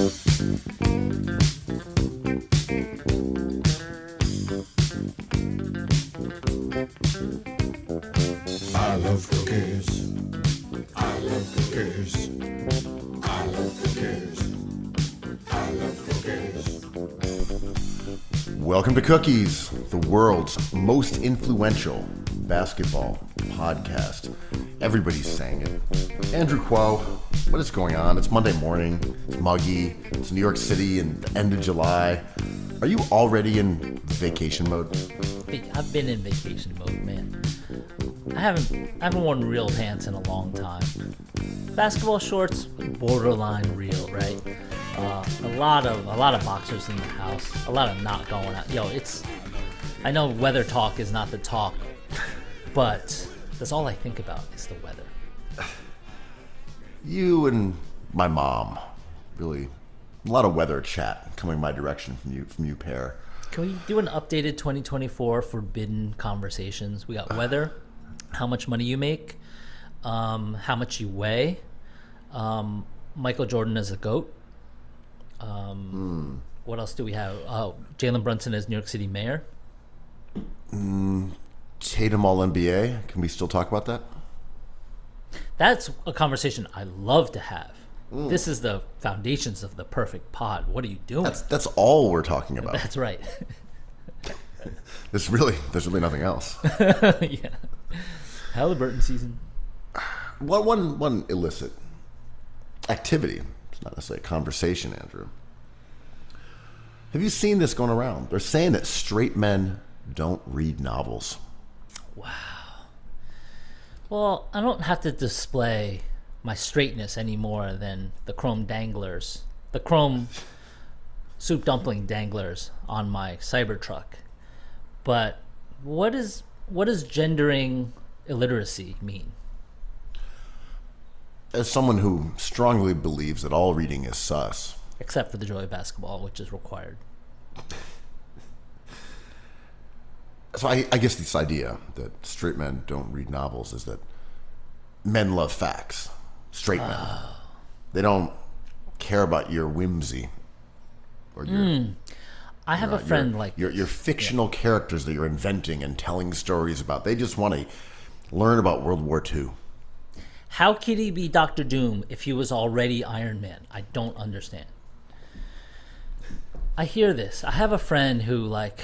I love cookies. I love cookies. I love cookies. I love cookies. Welcome to Cookies, the world's most influential basketball podcast. Everybody's saying it. Andrew Kuo, what is going on? It's Monday morning, it's muggy, it's New York City and the end of July. Are you already in vacation mode? I've been in vacation mode, man. I haven't I haven't worn real pants in a long time. Basketball shorts, borderline real, right? Uh, a lot of a lot of boxers in the house, a lot of not going out. Yo, it's I know weather talk is not the talk, but that's all I think about is the weather. You and my mom, really, a lot of weather chat coming my direction from you, from you pair. Can we do an updated 2024 forbidden conversations? We got weather, how much money you make, um, how much you weigh, um, Michael Jordan as a goat. Um, What else do we have? Uh, Jalen Brunson as New York City mayor. Tatum All NBA. Can we still talk about that? That's a conversation I love to have. Mm. This is the foundations of the perfect pod. What are you doing? That's that's all we're talking about. That's right. There's really there's really nothing else. yeah. Halliburton season. One one one illicit activity. It's not necessarily a conversation, Andrew. Have you seen this going around? They're saying that straight men don't read novels. Well, I don't have to display my straightness any more than the chrome danglers, the chrome soup dumpling danglers on my Cybertruck. But what is what does gendering illiteracy mean? As someone who strongly believes that all reading is sus, Except for the joy of basketball, which is required. so I, I guess this idea that straight men don't read novels is that men love facts. Straight men, they don't care about your whimsy or your I have a uh, friend your, like your your fictional characters that you're inventing and telling stories about. They just want to learn about World War II. How could he be Doctor Doom if he was already Iron Man? I don't understand. I hear this. I have a friend who, like,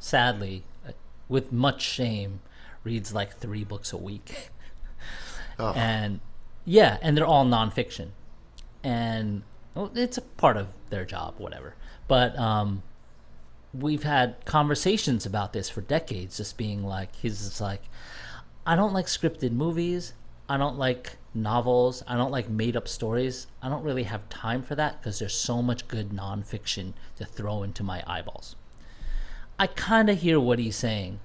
sadly, uh, with much shame, reads like three books a week. Oh. And yeah, and they're all nonfiction. And well, it's a part of their job, whatever. But um, we've had conversations about this for decades, just being like, he's just like, I don't like scripted movies. I don't like novels. I don't like made up stories. I don't really have time for that because there's so much good nonfiction to throw into my eyeballs. I kind of hear what he's saying,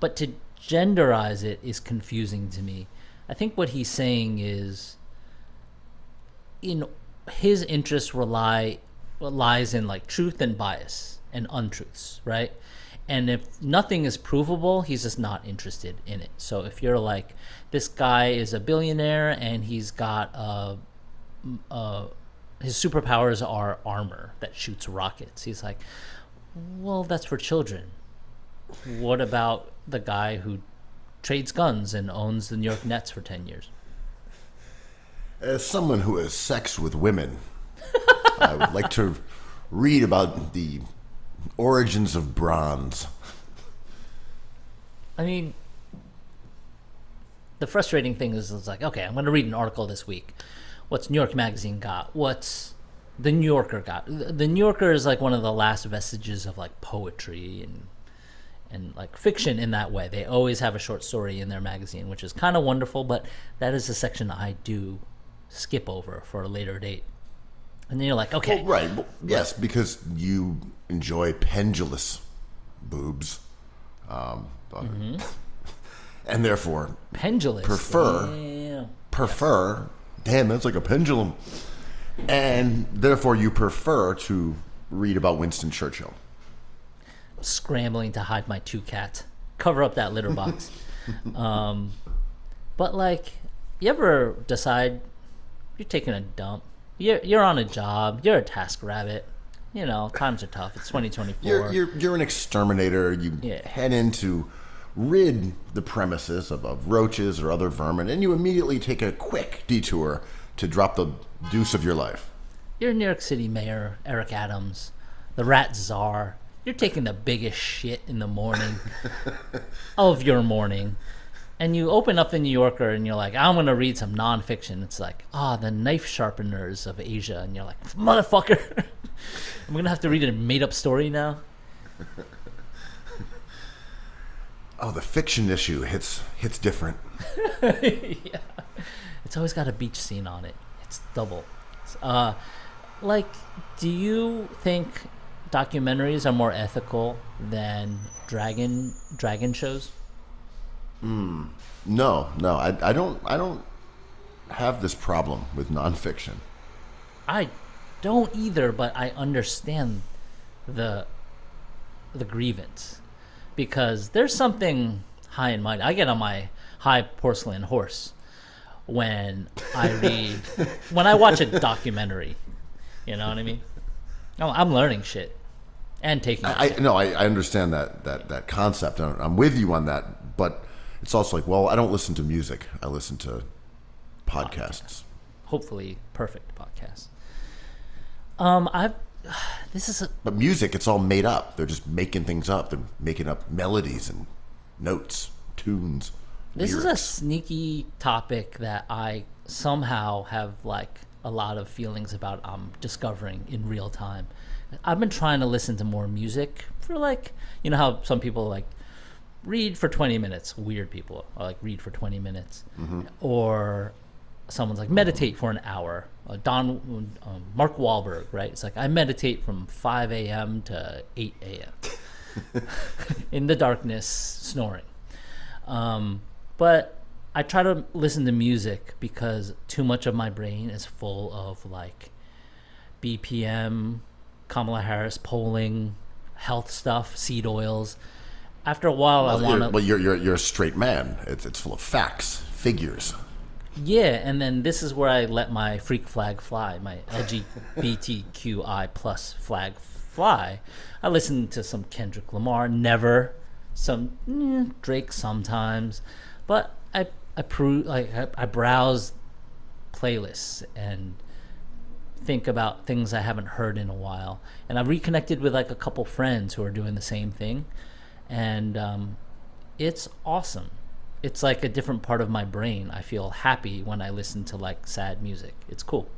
but to genderize it is confusing to me. I think what he's saying is in his interests rely lies in like truth and bias and untruths, right? And if nothing is provable, he's just not interested in it. So if you're like, this guy is a billionaire and he's got a, a his superpowers are armor that shoots rockets. He's like, well, that's for children. What about the guy who trades guns and owns the New York Nets for 10 years? As someone who has sex with women, I would like to read about the origins of bronze. I mean, the frustrating thing is, it's like, okay, I'm going to read an article this week. What's New York Magazine got? What's the New Yorker got? The New Yorker is like one of the last vestiges of like poetry and and like fiction in that way. They always have a short story in their magazine, which is kind of wonderful. But that is a section I do skip over for a later date. And then you're like, okay, Well, right. well, yes, because you enjoy pendulous boobs. Um, but- And therefore pendulous. Prefer. Yeah. prefer. Damn, that's like a pendulum. And therefore you prefer to read about Winston Churchill. scrambling to hide my two cats, cover up that litter box. um, but like, you ever decide you're taking a dump you're you're on a job. You're a task rabbit. You know, times are tough. It's 2024. You're, you're, you're an exterminator. You Yeah. head in to rid the premises of, of roaches or other vermin, and you immediately take a quick detour to drop the deuce of your life. You're New York City Mayor Eric Adams, the rat czar. You're taking the biggest shit in the morning of your morning. And you open up the New Yorker and you're like, I'm going to read some nonfiction. It's like, ah, the knife sharpeners of Asia. And you're like, motherfucker. I'm going to have to read a made up story now. Oh, the fiction issue hits hits different. yeah. It's always got a beach scene on it. It's double. Uh, like, do you think documentaries are more ethical than dragon dragon shows? No, no, I, I don't I don't have this problem with nonfiction. I don't either, but I understand the the grievance because there's something high and mighty. I get on my high porcelain horse when I read when I watch a documentary. You know what I mean? Oh, I'm learning shit and taking. I shit. no, I, I understand that that that concept, I'm with you on that. But it's also like, well, I don't listen to music. I listen to podcasts. hopefully perfect podcasts. Um, I've this is a, But music, it's all made up. They're just making things up. They're making up melodies and notes, tunes. This is a sneaky topic that I somehow have like a lot of feelings about um discovering in real time. I've been trying to listen to more music for like you know how some people like read for 20 minutes. Weird people like read for 20 minutes. Or someone's like meditate for an hour. Uh, don um, mark Wahlberg, right? It's like i meditate from 5 a.m to 8 a.m in the darkness snoring. Um, but I try to listen to music because too much of my brain is full of like BPM, Kamala Harris polling, health stuff, seed oils. After a while, I want to. well, you're, you're, you're a straight man. It's, it's full of facts, figures. Yeah, and then this is where I let my freak flag fly, my LGBTQI plus flag fly. I listen to some Kendrick Lamar, never, some mm, Drake sometimes, but I I peruse, like I, I browse playlists and think about things I haven't heard in a while, and I've reconnected with like a couple friends who are doing the same thing, and um, it's awesome. It's like a different part of my brain. I feel happy when I listen to like sad music. It's cool.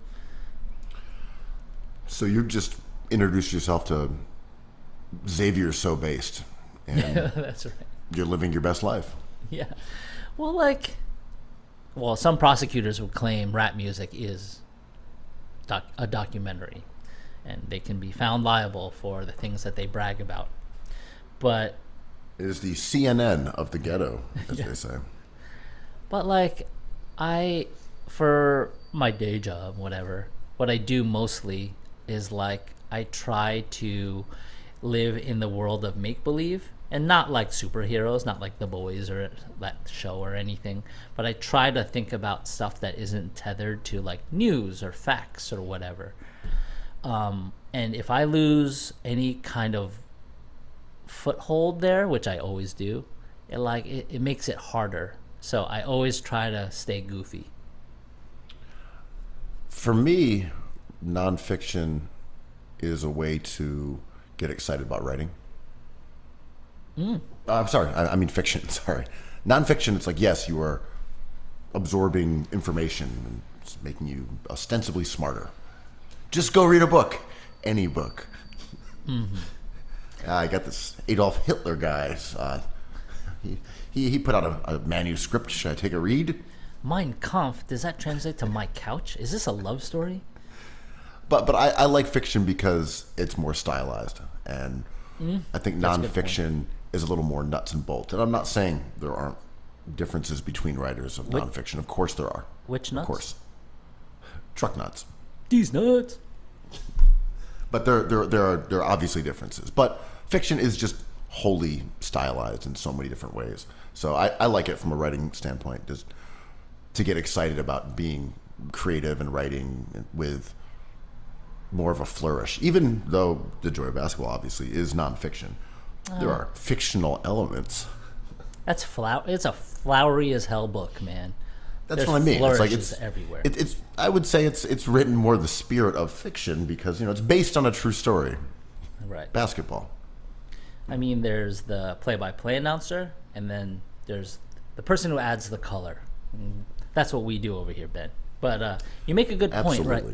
So you just introduced yourself to Xavier So Based, and That's right. you're living your best life. Yeah. Well, like, well, some prosecutors would claim rap music is doc- a documentary, and they can be found liable for the things that they brag about. But It is the CNN of the ghetto, as they say. But like, I for my day job, whatever, what I do mostly is like I try to live in the world of make believe and not like superheroes, not like the boys or that show or anything, but I try to think about stuff that isn't tethered to like news or facts or whatever. Um, and if I lose any kind of foothold there, which I always do, it like it, it makes it harder. So I always try to stay goofy. For me, nonfiction is a way to get excited about writing. Uh, I'm sorry, I, I mean fiction. Sorry, nonfiction. It's like yes, you are absorbing information and it's making you ostensibly smarter. Just go read a book, any book. Uh, I got this Adolf Hitler guy. Uh, he, he he put out a, a manuscript. Should I take a read? Mein Kampf, does that translate to my couch? Is this a love story? But but I, I like fiction because it's more stylized, and I think Mm-hmm. point. nonfiction is a little more nuts and bolts. And I'm not saying there aren't differences between writers of nonfiction. Of course there are. Which nuts? Of course, truck nuts. These nuts. But there there there are there are obviously differences. But fiction is just wholly stylized in so many different ways. So I, I like it from a writing standpoint, just to get excited about being creative and writing with more of a flourish. Even though the joy of basketball obviously is nonfiction, there are fictional elements. That's flower. It's a flowery as hell book, man. That's There's what I mean. It's like it's everywhere. It, it's I would say it's it's written more the spirit of fiction because you know it's based on a true story. right. Basketball. I mean, there's the play-by-play announcer, and then there's the person who adds the color. That's what we do over here, Ben. But uh, you make a good point, right?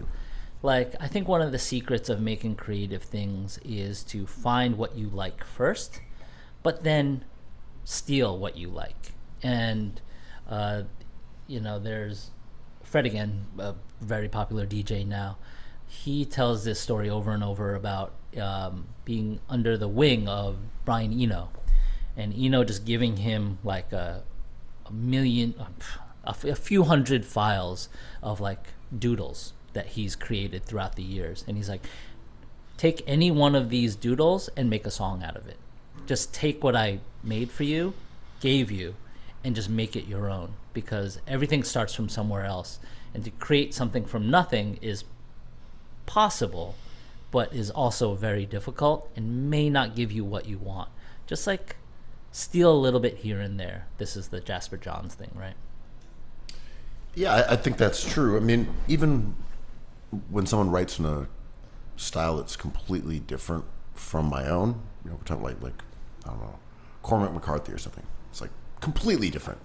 Like, I think one of the secrets of making creative things is to find what you like first, but then steal what you like. And, uh, you know, there's Fred again, a very popular DJ now. He tells this story over and over about um, being under the wing of Brian Eno, and Eno just giving him like a, a million, a few hundred files of like doodles that he's created throughout the years, and he's like, take any one of these doodles and make a song out of it. Just take what I made for you, gave you, and just make it your own because everything starts from somewhere else. And to create something from nothing is possible, but is also very difficult and may not give you what you want. Just like steal a little bit here and there. This is the Jasper Johns thing, right? Yeah, I, think that's true. I mean, even when someone writes in a style that's completely different from my own, you know, we're talking like like I don't know, Cormac McCarthy or something. It's like completely different.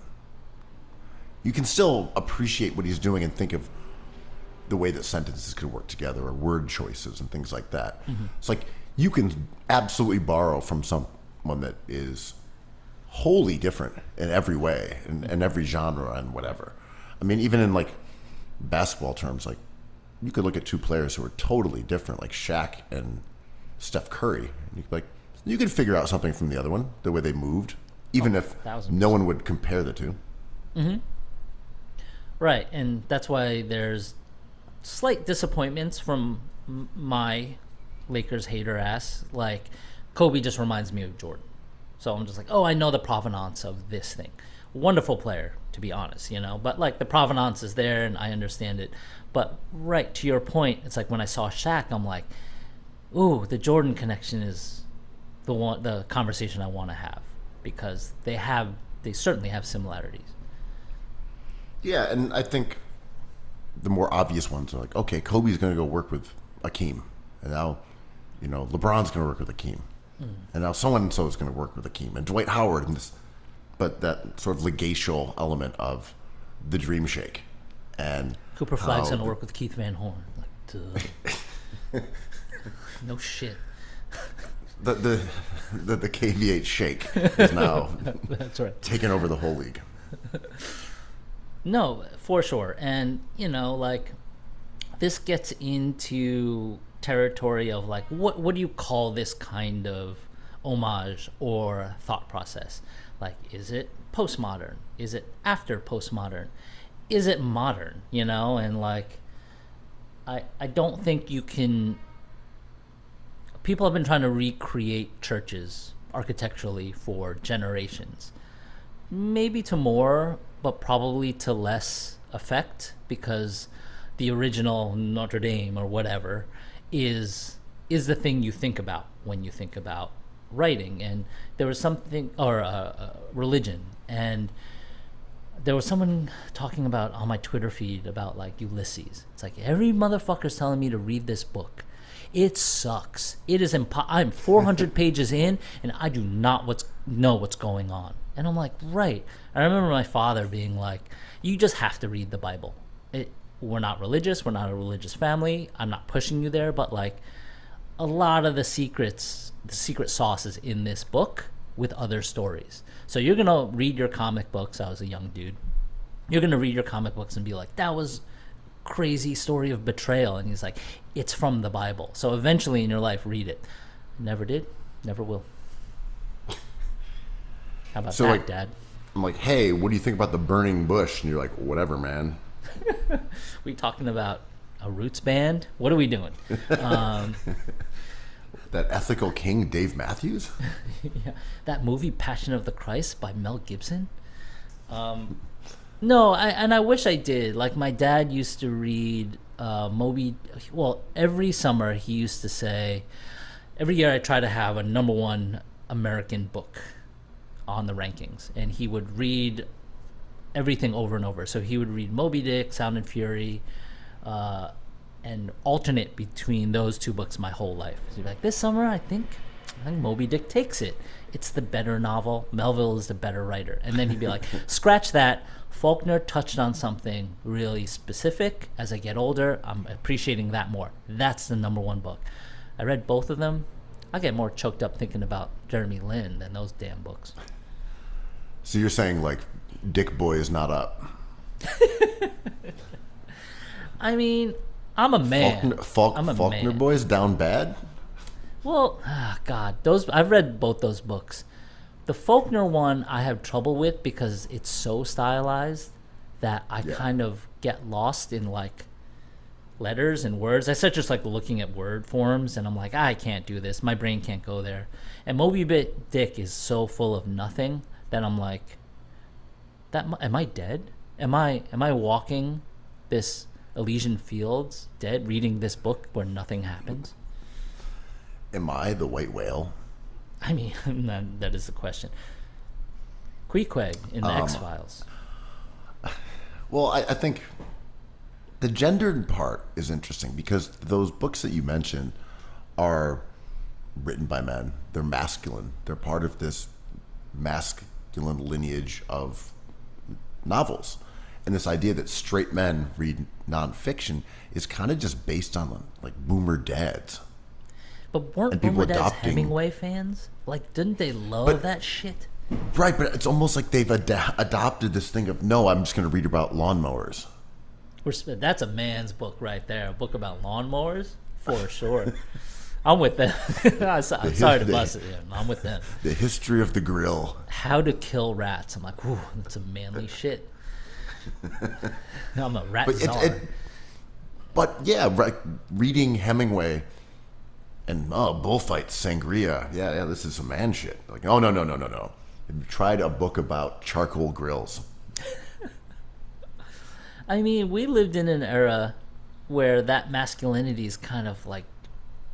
You can still appreciate what he's doing and think of the way that sentences could work together or word choices and things like that. Mm-hmm. It's like you can absolutely borrow from someone that is wholly different in every way in, in every genre and whatever. I mean, even in like basketball terms, like you could look at two players who are totally different, like Shaq and Steph Curry. And you could like you could figure out something from the other one, the way they moved, even if no one would compare the two. Hmm. Right, and that's why there's slight disappointments from my Lakers hater ass. Like Kobe just reminds me of Jordan, so I'm just like, oh, I know the provenance of this thing. Wonderful player, to be honest, you know. But like the provenance is there, and I understand it. But right to your point, it's like when I saw Shaq, I'm like, ooh, the Jordan connection is the one, the conversation I want to have because they have, they certainly have similarities. Yeah, and I think the more obvious ones are like, okay, Kobe's going to go work with Akeem, and now, you know, LeBron's going to work with Akeem, hmm. and now so and so is going to work with Akeem, and Dwight Howard, and this, but that sort of legacial element of the Dream Shake, and Cooper Flagg's how oh. gonna work with Keith Van Horn. Like, duh. no shit. the the the, the KVH Shake is now That's right. taking over the whole league. No, for sure. And, you know, like this gets into territory of like what what do you call this kind of homage or thought process? Like is it postmodern? Is it after postmodern? Is it modern, you know? And like I I don't think you can people have been trying to recreate churches architecturally for generations maybe to more, but probably to less effect because the original Notre Dame or whatever is is the thing you think about when you think about writing. And there was something or uh, uh, religion, and there was someone talking about on my Twitter feed about like Ulysses. It's like every motherfucker's telling me to read this book. It sucks. It is impo- I'm 400 pages in and I do not what's know what's going on. And I'm like, right. I remember my father being like, you just have to read the Bible. It, we're not religious. We're not a religious family. I'm not pushing you there, but like a lot of the secrets, the secret sauce is in this book with other stories. So you're gonna read your comic books. I was a young dude. You're gonna read your comic books and be like, that was crazy story of betrayal. And he's like, it's from the Bible. So eventually in your life, read it. Never did. Never will. How about So, that, like- Dad? I'm like, hey, what do you think about the burning bush? And you're like, whatever, man. We talking about a roots band? What are we doing? Um, That ethical king, Dave Matthews. yeah, that movie Passion of the Christ by Mel Gibson. Um, No, I, and I wish I did. Like my dad used to read uh, Moby. Well, every summer he used to say, every year I try to have a number one American book on the rankings, and he would read everything over and over. So he would read Moby Dick, Sound and Fury, uh, and alternate between those two books my whole life. So like, this summer I think I think Moby Dick takes it. It's the better novel. Melville is the better writer. And then he'd be like, scratch that. Faulkner touched on something really specific. As I get older, I'm appreciating that more. That's the number one book. I read both of them. I get more choked up thinking about Jeremy Lin than those damn books. So you're saying like Dick Boy is not up. I mean, I'm a man. Faulkner, Faulk, I'm a Faulkner man. Boys down bad. Well, ah, God, those I've read both those books. The Faulkner one I have trouble with because it's so stylized that I Yeah. kind of get lost in like letters and words. I start just like looking at word forms and I'm like, I can't do this. My brain can't go there. And Moby Bit Dick is so full of nothing that I'm like, that am I dead? Am I am I walking this Elysian fields dead, reading this book where nothing happens? Am I the white whale? I mean, that, that is the question. Queequeg in the Um, X Files. Well, I, I think the gendered part is interesting because those books that you mentioned are written by men. They're masculine. They're part of this masculine lineage of novels. And this idea that straight men read nonfiction is kind of just based on like boomer dads. But weren't and people Boomer Dad's adopting- Hemingway fans? Like, didn't they love But- that shit? Right, but it's almost like they've ad- adopted this thing of no, I'm just going to read about lawnmowers. That's a man's book right there. A book about lawnmowers? For sure. I'm with them. I'm so- I'm sorry to the- bust it. Yeah, I'm with them. The history of the grill. How to kill rats. I'm like, whew, that's a manly uh, shit. I'm a rat But it, it, but yeah, right, reading Hemingway and oh, bullfights, sangria. Yeah, yeah, this is some man shit. Like, oh no, no, no, no, no. Have tried a book about charcoal grills? I mean, we lived in an era where that masculinity is kind of like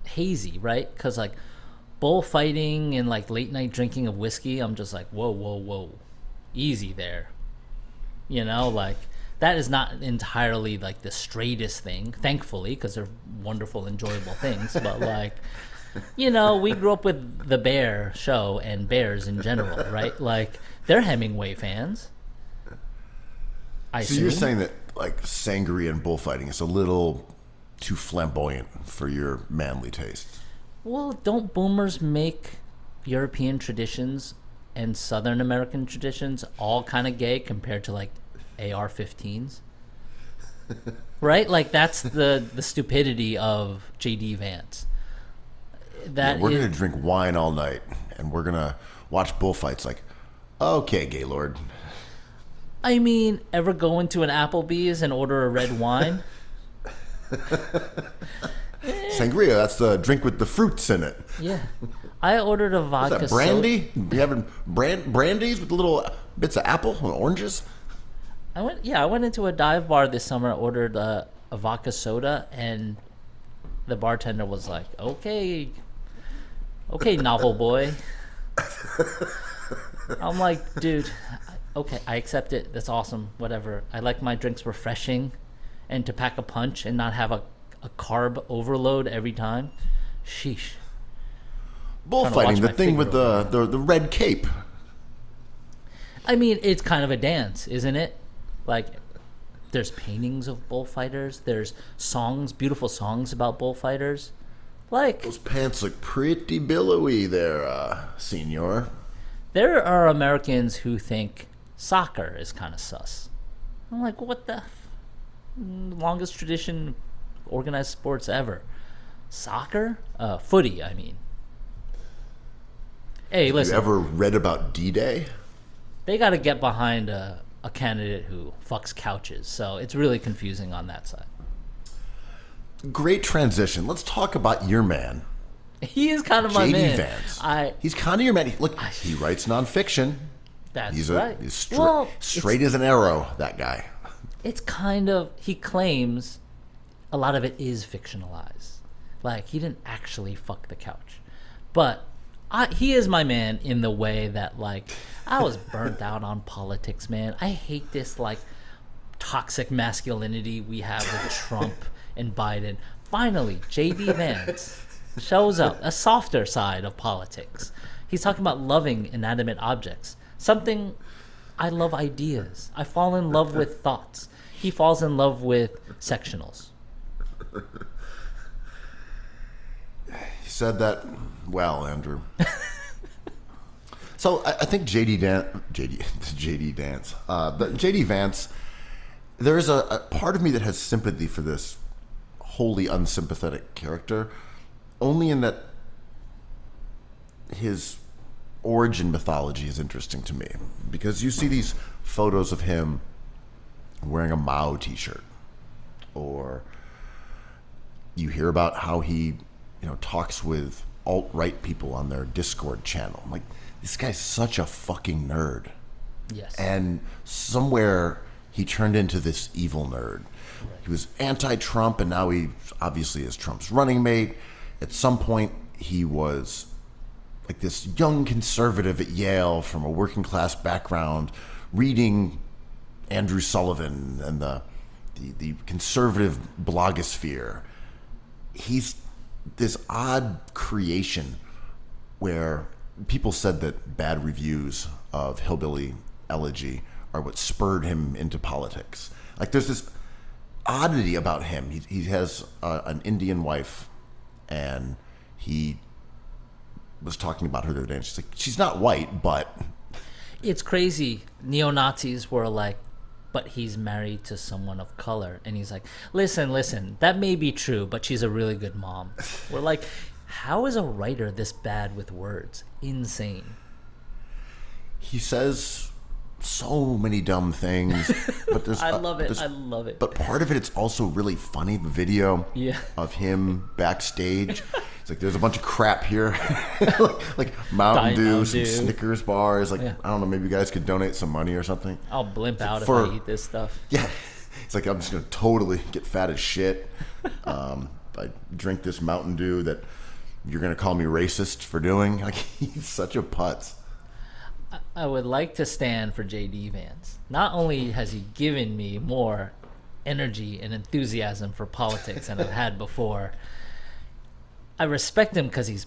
hazy, right? Because like bullfighting and like late night drinking of whiskey, I'm just like, whoa, whoa, whoa, easy there. You know, like that is not entirely like the straightest thing, thankfully, because they're wonderful, enjoyable things. But like, you know, we grew up with the Bear show and bears in general, right? Like they're Hemingway fans. I So you're saying that like sangria and bullfighting is a little too flamboyant for your manly taste. Well, don't boomers make European traditions and Southern American traditions all kind of gay compared to like AR-15s? right? Like that's the the stupidity of JD Vance. That we're is- gonna drink wine all night, and we're gonna watch bullfights. Like, okay, Gaylord. I mean, ever go into an Applebee's and order a red wine? Sangria, that's the drink with the fruits in it. yeah. I ordered a vodka that so- brandy? You having brand brandies with little bits of apple and oranges? I went, yeah, I went into a dive bar this summer. Ordered a, a vodka soda, and the bartender was like, "Okay, okay, novel boy." I'm like, dude, okay, I accept it. That's awesome. Whatever. I like my drinks refreshing, and to pack a punch and not have a, a carb overload every time. Sheesh. Bullfighting, the thing with the, the the red cape. I mean, it's kind of a dance, isn't it? Like, there's paintings of bullfighters. There's songs, beautiful songs about bullfighters. Like, Those pants look pretty billowy there, uh, senor. there are Americans who think soccer is kind of sus. I'm like, what the f- longest tradition organized sports ever? Soccer? Uh, footy, I mean. Hey, You listen. ever read about D-Day? they got to get behind a, a candidate who fucks couches. So it's really confusing on that side. Great transition. Let's talk about your man, He is kind of my JD man. Vance. I He's kind of your man. Look, he writes nonfiction. That's he's right. He's stra- Well, straight as an arrow. That guy. it's kind of he claims a lot of it is fictionalized like he didn't actually fuck the couch but I, he is my man in the way that like i was burnt out on politics man i hate this like toxic masculinity we have with trump and biden finally jd vance shows up a softer side of politics he's talking about loving inanimate objects something I love ideas. I fall in love with thoughts. He falls in love with sectionals. He said that well, Andrew. so I, I think JD Dan, JD JD Dance, uh, but JD Vance. There's a, a part of me that has sympathy for this wholly unsympathetic character, only in that his origin mythology is interesting to me because you see these photos of him wearing a Mao t-shirt or you hear about how he you know talks with alt-right people on their discord channel I'm like this guy's such a fucking nerd Yes. and somewhere he turned into this evil nerd. He was anti-Trump, and now he obviously is Trump's running mate. At some point, he was like this young conservative at Yale from a working class background, reading Andrew Sullivan and the the, the conservative blogosphere. He's this odd creation where people said that bad reviews of Hillbilly Elegy are what spurred him into politics. Like there's this oddity about him. He, he has an Indian wife, and he was talking about her the other day. And she's like, she's not white, but it's crazy. Neo Nazis were like, but he's married to someone of color. And he's like, listen, listen, that may be true, but she's a really good mom. We're like, how is a writer this bad with words? Insane. he says so many dumb things. But there's I love it. I love it. But part of it, it's also really funny. The video Yeah. of him backstage. It's like there's a bunch of crap here, like, like Mountain Dew, Mountain some Dew. Snickers bars. Like Yeah. I don't know, maybe you guys could donate some money or something. I'll blimp out if for- I eat this stuff. Yeah, it's like I'm just gonna totally get fat as shit. Um, I drink this Mountain Dew that you're gonna call me racist for doing. Like he's such a putz. I would like to stand for JD Vance. Not only has he given me more energy and enthusiasm for politics than I've had before, I respect him because he's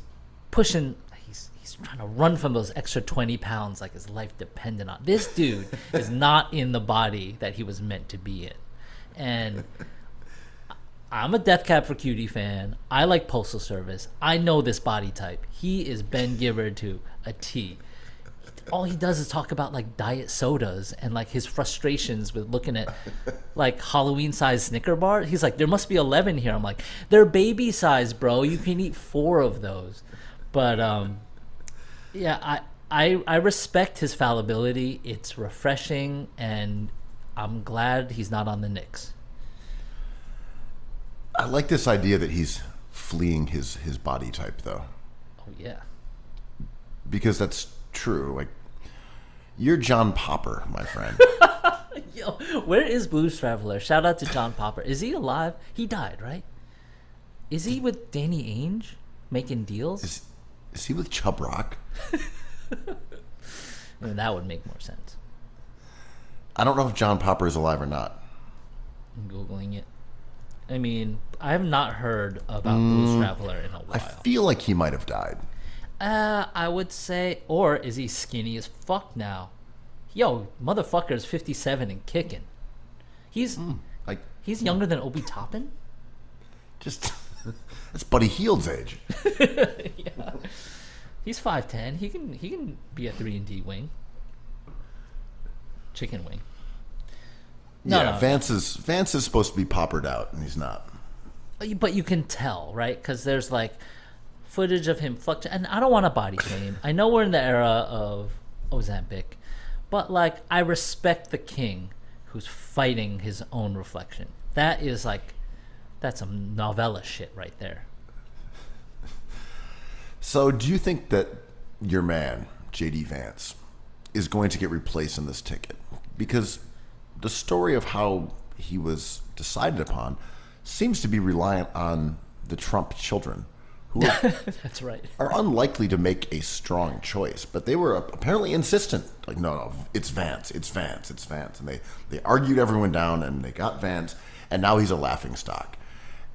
pushing. He's he's trying to run from those extra twenty pounds like his life depended on. This dude is not in the body that he was meant to be in, and. I'm a Death Cab for Cutie fan. I like Postal Service. I know this body type. He is Ben Gibbard to a T all he does is talk about like diet sodas and like his frustrations with looking at like Halloween sized Snicker bar. He's like, there must be eleven here. I'm like, they're baby size, bro. You can eat four of those. But um, yeah, I I I respect his fallibility. It's refreshing, and I'm glad he's not on the Knicks. I like this idea that he's fleeing his his body type though, Oh yeah. because that's true. Like you're John Popper, my friend. Yo, where is Blues Traveler? Shout out to John Popper. Is he alive? He died, right? Is he with Danny Ainge making deals? is, is he with Chubb Rock? I mean, that would make more sense. I don't know if John Popper is alive or not. I'm googling it. I mean, I have not heard about Blues mm, Traveler in a while. I feel like he might have died. Uh, I would say, or is he skinny as fuck now? Yo, motherfucker's 57 and kicking. He's Like he's younger than Obi Toppin. just that's Buddy Hield's age. yeah. He's 5'10. He can he can be a 3 and D wing. Chicken wing. No, yeah, no. Vance is Vance is supposed to be poppered out, and he's not. but you can tell, right? Because there's like footage of him fluctuating. And I don't want to body shame. I know we're in the era of Ozempic, but like I respect the king who's fighting his own reflection. That is like that's some novella shit right there. So, do you think that your man JD Vance is going to get replaced in this ticket because the story of how he was decided upon seems to be reliant on the Trump children, who are, That's right. are unlikely to make a strong choice. But they were apparently insistent, like, no, no, it's Vance, it's Vance, it's Vance, and they they argued everyone down, and they got Vance, and now he's a laughing stock,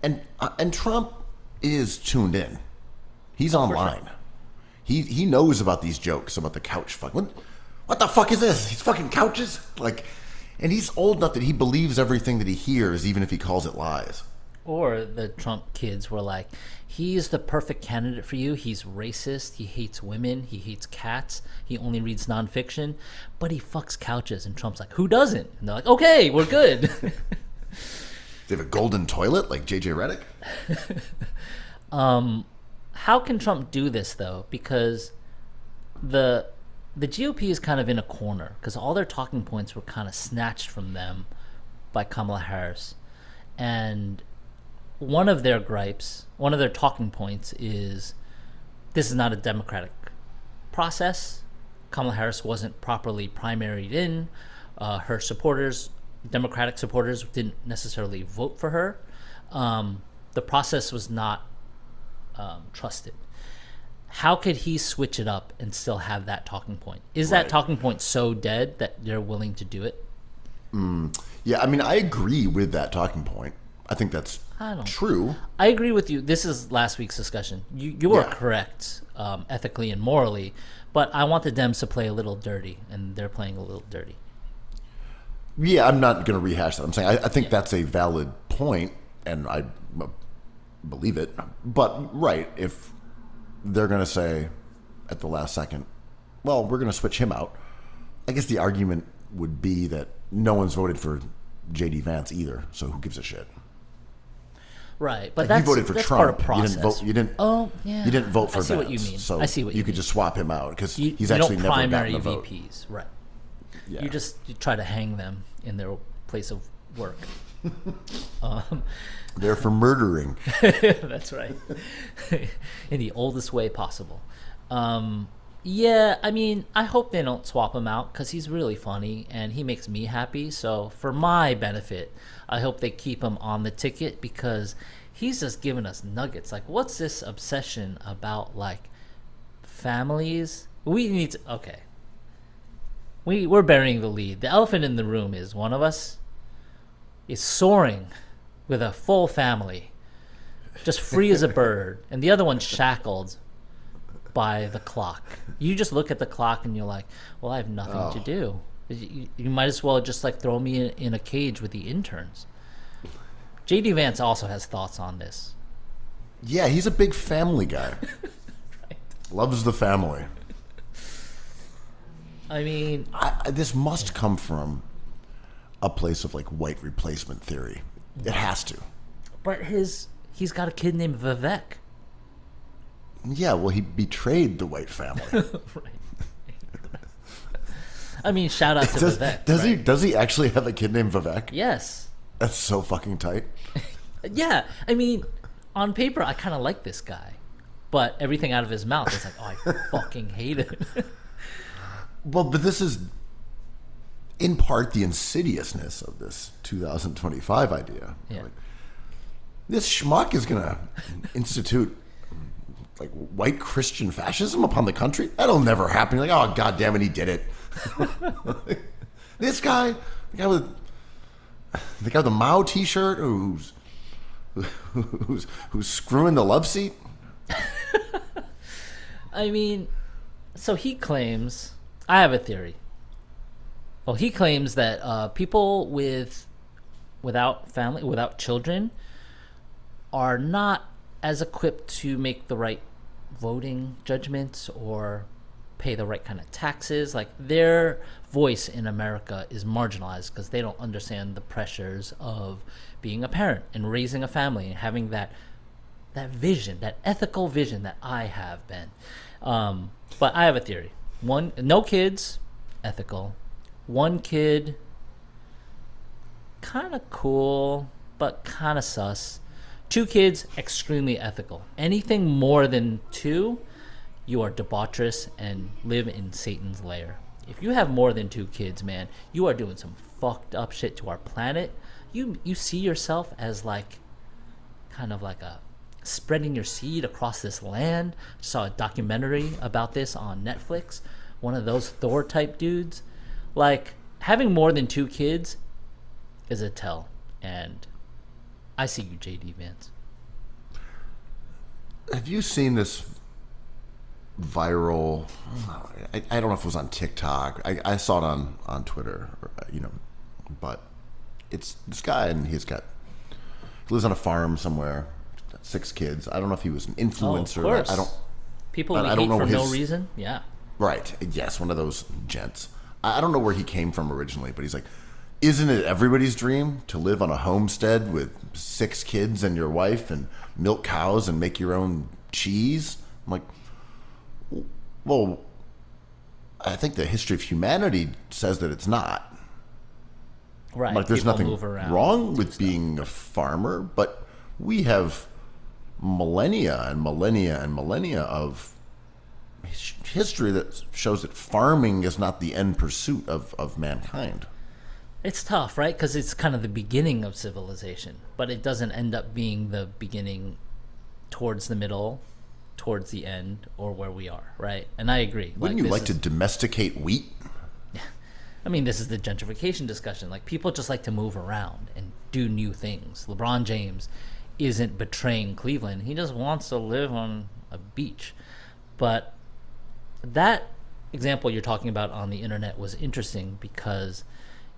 and uh, and Trump is tuned in, he's online, he he knows about these jokes about the couch fuck. What, what the fuck is this? These fucking couches, like. And he's old enough that he believes everything that he hears, even if he calls it lies. Or the Trump kids were like, he's the perfect candidate for you. He's racist. He hates women. He hates cats. He only reads nonfiction, but he fucks couches. And Trump's like, who doesn't? And they're like, okay, we're good. They have a golden toilet like JJ Redick. Um, how can Trump do this though? Because the the GOP is kind of in a corner because all their talking points were kind of snatched from them by Kamala Harris, and one of their gripes, one of their talking points is this is not a democratic process. Kamala Harris wasn't properly primaried in. Uh, her supporters, Democratic supporters, didn't necessarily vote for her. Um, the process was not um, trusted. How could he switch it up and still have that talking point? Is that talking point so dead that they're willing to do it? Yeah, I mean, I agree with that talking point. I think that's I don't- true. I agree with you. This is last week's discussion. You you are Yeah. correct, um, ethically and morally, but I want the Dems to play a little dirty, and they're playing a little dirty. Yeah, I'm not going to rehash that. I'm saying I, I think that's a valid point, and I uh, believe it. But right, if they're going to say at the last second, well, we're going to switch him out, I guess the argument would be that no one's voted for J.D. Vance either, so who gives a shit? Right, but Like, that's you voted for that's Trump. part of process. You didn't vote. You didn't. Oh, yeah. You didn't vote for I see Vance. what you mean. So I see what you, you, could just swap him out because he's actually don't never gotten a vote. VPs, right? Yeah. You just you try to hang them in their place of work. um, They're for murdering. That's right. In the oldest way possible. Um, yeah, I mean, I hope they don't swap him out because he's really funny and he makes me happy. So, for my benefit, I hope they keep him on the ticket because he's just giving us nuggets. Like, what's this obsession about, like, families? We need to. Okay. We, we're burying the lead. The elephant in the room is one of us is soaring with a full family, just free as a bird, and the other one's shackled by the clock. You just look at the clock and you're like, "Well, I have nothing to oh. do. You, you might as well just like throw me in, in a cage with the interns." JD Vance also has thoughts on this. Yeah, he's a big family guy. Loves the family. I mean, I, I- this must come from a place of like white replacement theory. It has to. but his he's got a kid named Vivek. Yeah, well, he betrayed the white family. I mean, shout out to does Vivek. does he? Does he actually have a kid named Vivek? Yes. That's so fucking tight. Yeah, I mean, on paper, I kind of like this guy, but everything out of his mouth is like, oh, I fucking hate it. Well, but this is in part the insidiousness of this 2025 idea. Yeah. Like, this schmuck is going to institute like white Christian fascism upon the country. That'll never happen. You're like, oh god damn it, he did it. this guy, the guy with the guy with the Mao T-shirt, who's who's who's screwing the love seat. I mean, so he claims. I have a theory. Well, he claims that uh, people with without family, without children, are not as equipped to make the right voting judgments or pay the right kind of taxes. Like their voice in America is marginalized because they don't understand the pressures of being a parent and raising a family and having that that vision, that ethical vision that I have been. Um, but I have a theory. One, no kids, ethical. One kid, kind of cool, but kind of sus. Two kids, extremely ethical. Anything more than two, you are debaucherous and live in Satan's lair. if you have more than two kids, man, you are doing some fucked up shit to our planet. You you see yourself as like kind of like a spreading your seed across this land. saw a documentary about this on Netflix. One of those Thor type dudes. Like having more than two kids is a tell, and I see you, JD Vance. Have you seen this viral? I, I don't know if it was on TikTok. I, I saw it on on Twitter, or, you know, but it's this guy and he's got he lives on a farm somewhere, six kids. I don't know if he was an oh, influencer. Oh, course. I don't. People I don't hate know for no reason. Yeah. Right. Yes, one of those gents. I I don't know where he came from originally, but he's like, isn't it everybody's dream to live on a homestead with six kids and your wife and milk cows and make your own cheese? I'm like, well, I think the history of humanity says that it's not. Right. Like, there's People nothing wrong with being a farmer, but we have millennia and millennia and millennia of history that shows that farming is not the end pursuit of, of mankind. It's tough, right? Because it's kind of the beginning of civilization, but it doesn't end up being the beginning towards the middle, towards the end, or where we are, right? And I agree. Wouldn't you this like to domesticate wheat? I mean, this is the gentrification discussion. Like, people just like to move around and do new things. LeBron James isn't betraying Cleveland, he just wants to live on a beach. But that example you're talking about on the internet was interesting because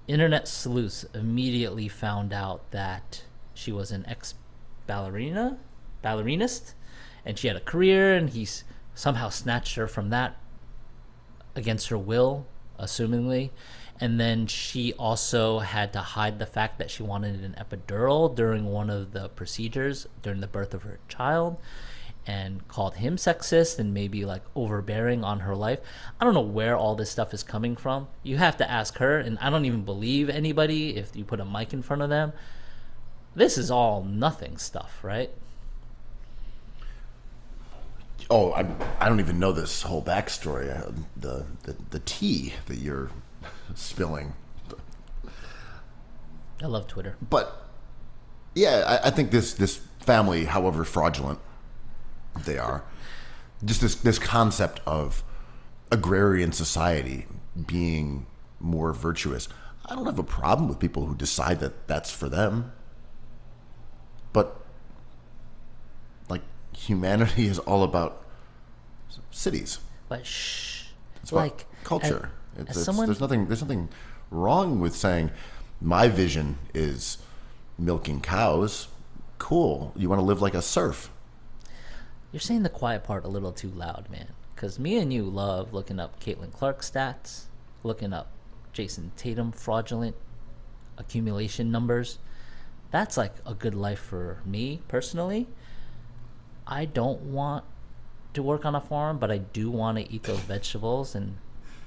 internet sleuths immediately found out that she was an ex ballerina, ballerinist, and she had a career, and he's somehow snatched her from that against her will, assumingly. And then she also had to hide the fact that she wanted an epidural during one of the procedures during the birth of her child and called him sexist and maybe like overbearing on her life. I don't know where all this stuff is coming from. You have to ask her, and I don't even believe anybody if you put a mic in front of them. This is all nothing stuff, right? Oh, I, I don't even know this whole backstory. Uh, The, the, the tea that you're spilling. I love Twitter. But yeah, I, I think this this family, however fraudulent they are, just this this concept of agrarian society being more virtuous. I don't have a problem with people who decide that that's for them. But humanity is all about cities. But shh. It's about like culture. as- it's, as it's- someone- there's nothing. There's nothing wrong with saying my vision is milking cows. Cool. You want to live like a serf. You're saying the quiet part a little too loud, man. Because me and you love looking up Caitlin Clark stats, looking up Jayson Tatum fraudulent accumulation numbers. That's like a good life for me personally. I don't want to work on a farm, but I do want to eat those vegetables and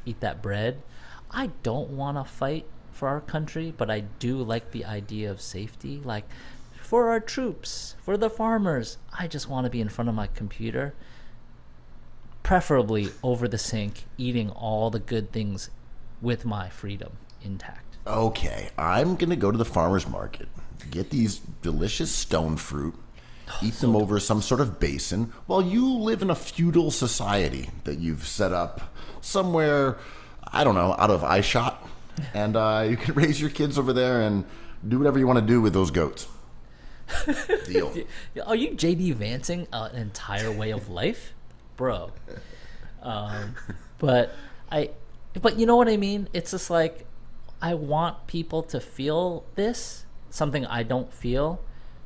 eat that bread. I don't want to fight for our country, but I do like the idea of safety. Like, for our troops, for the farmers, I just want to be in front of my computer, preferably over the sink, eating all the good things with my freedom intact. Okay, I'm gonna go to the farmers market, get these delicious stone fruit, eat them over some sort of basin, while you live in a feudal society that you've set up somewhere, I don't know, out of eye shot, and uh, you can raise your kids over there and do whatever you want to do with those goats. Deal. Are you JD Vancing an entire way of life, bro? Um, but I, but you know what I mean. It's just like I want people to feel this something I don't feel,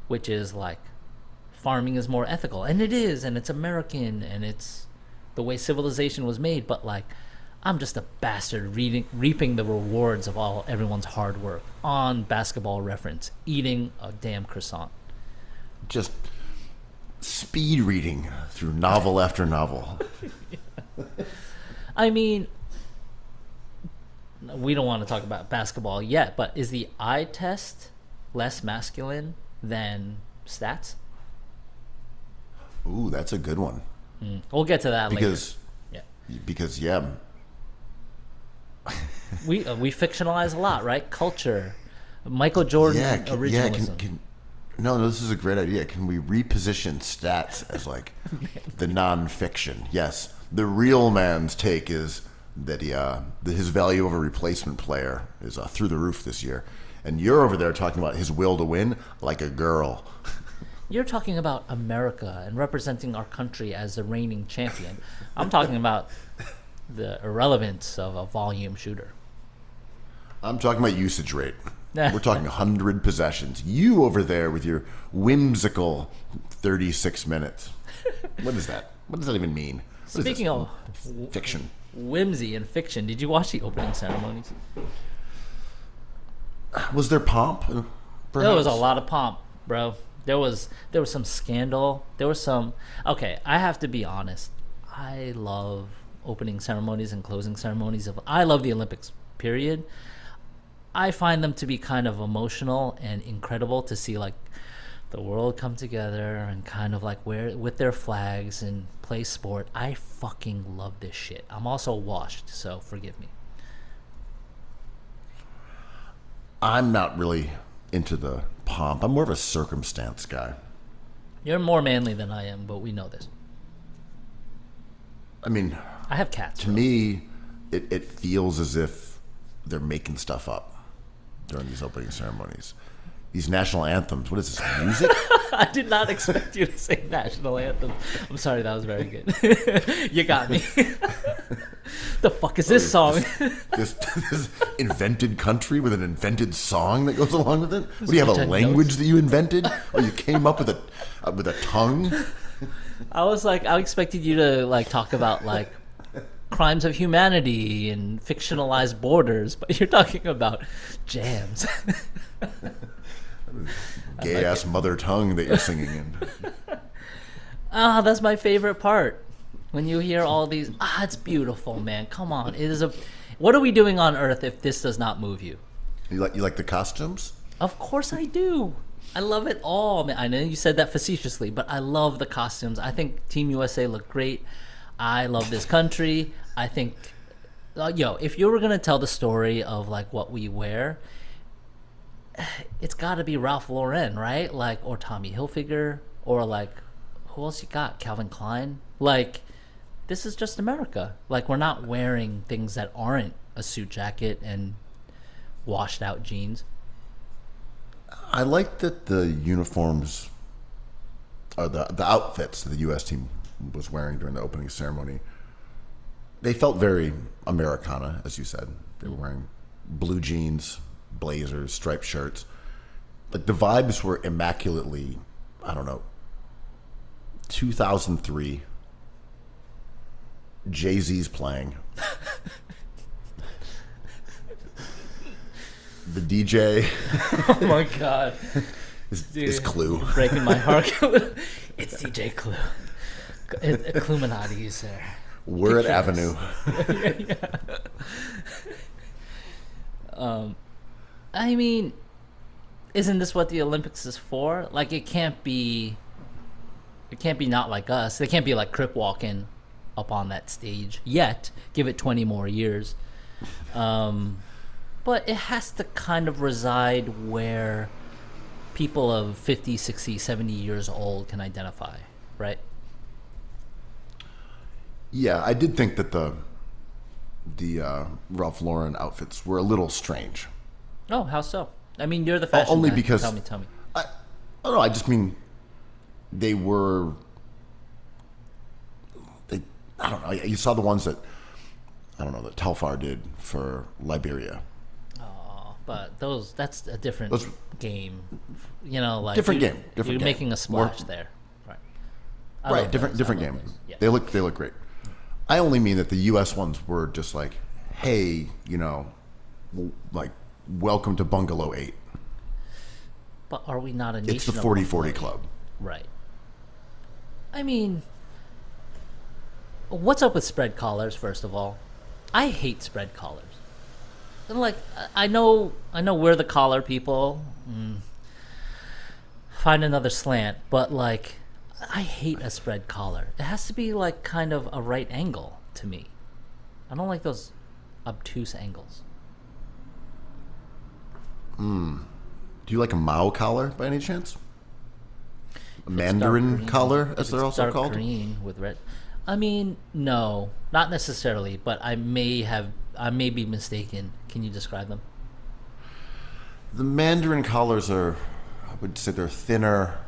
which is like farming is more ethical, and it is, and it's American, and it's the way civilization was made. But like, I'm just a bastard reading, reaping the rewards of all everyone's hard work on Basketball Reference, eating a damn croissant. Just speed reading through novel after novel. I mean, we don't want to talk about basketball yet, but is the eye test less masculine than stats? Ooh, that's a good one. We'll get to that Because later. Yeah. because yeah we uh, we fictionalize a lot, right? Culture, Michael Jordan Yeah, can, originalism. yeah. Can, can, no, no, this is a great idea. Can we reposition stats as like the nonfiction? Yes, the real man's take is that he, uh, that his value of a replacement player is uh, through the roof this year, and you're over there talking about his will to win like a girl. You're talking about America and representing our country as the reigning champion. I'm talking about the irrelevance of a volume shooter. I'm talking about usage rate. We're talking 100 possessions. You over there with your whimsical 36 minutes. What is that? What does that even mean? What? Speaking of fiction. whimsy and fiction, did you watch the opening ceremonies? Was there pomp? There was a lot of pomp, bro. There was there was some scandal. There was some. Okay, I have to be honest. I love opening ceremonies and closing ceremonies of. I love the Olympics. Period. I find them to be kind of emotional and incredible to see like the world come together and kind of like wear with their flags and play sport. I fucking love this shit. I'm also washed, so forgive me. I'm not really into the pomp. I'm more of a circumstance guy. You're more manly than I am, but we know this. I mean, I have cats. to me, it, it feels as if they're making stuff up during these opening ceremonies. These national anthems. What is this music? I did not expect you to say national anthem. I'm sorry, that was very good. you got me. the fuck is this song? this, this invented country with an invented song that goes along with it? What do you have a language notes. that you invented, or you came up with a uh, with a tongue? I was like, I expected you to like talk about like crimes of humanity and fictionalized borders, but you're talking about jams. Gay ass mother tongue that you're singing in. Ah, that's my favorite part. When you hear all these, ah, it's beautiful, man. Come on, it is a. What are we doing on Earth if this does not move you? You like you like the costumes? Of course I do. I love it all. Man, I know you said that facetiously, but I love the costumes. I think Team USA look great. I love this country. I think, uh, yo, if you were gonna tell the story of like what we wear, it's got to be Ralph Lauren, right? Like or Tommy Hilfiger or like who else you got? Calvin Klein. Like this is just America. Like we're not wearing things that aren't a suit jacket and washed out jeans. I like that the uniforms, or the the outfits that the U.S. team was wearing during the opening ceremony. They felt very Americana, as you said. They were wearing blue jeans, blazers, striped shirts. Like the vibes were immaculately, I don't know, 2003. Jay Z's playing. the DJ Oh my god. is, Dude. is Clue. breaking my heart. it's DJ Clue. Illuminati uh, is there. We're at Picture Avenue. Um, I mean, isn't this what the Olympics is for? Like, it can't be. It can't be not like us. They can't be like Crip walking up on that stage yet. Give it 20 more years. Um, but it has to kind of reside where people of 50, 60, 70 years old can identify, right? Yeah, I did think that the the uh, Ralph Lauren outfits were a little strange. Oh, how so? I mean, you're the oh, fashion only guy. because- Tell me, tell me. I, I don't know. I just mean they were. They, I don't know. You saw the ones that I don't know that Telfar did for Liberia. Oh, but those that's a different Those- game. You know, like Different you- game, different you're game. making a More- splash there, right? I right, different those. Different game. Yeah. They look they look great. I only mean that the U.S. ones were just like, hey, you know, like welcome to Bungalow Eight. But are we not a nation? It's the of 40-40 club. Right. I mean, what's up with spread collars? First of all, I hate spread collars. And like, I- I know, I know we're the collar people. Mm. Find another slant, but like, I hate a spread collar. It has to be like kind of a right angle to me. I don't like those obtuse angles. Do you like a Mao collar by any chance? A Mandarin collar, as they're also dark called. green with red. I mean, no, not necessarily, but I may have, I may be mistaken. Can you describe them? The Mandarin collars are, I would say, they're thinner,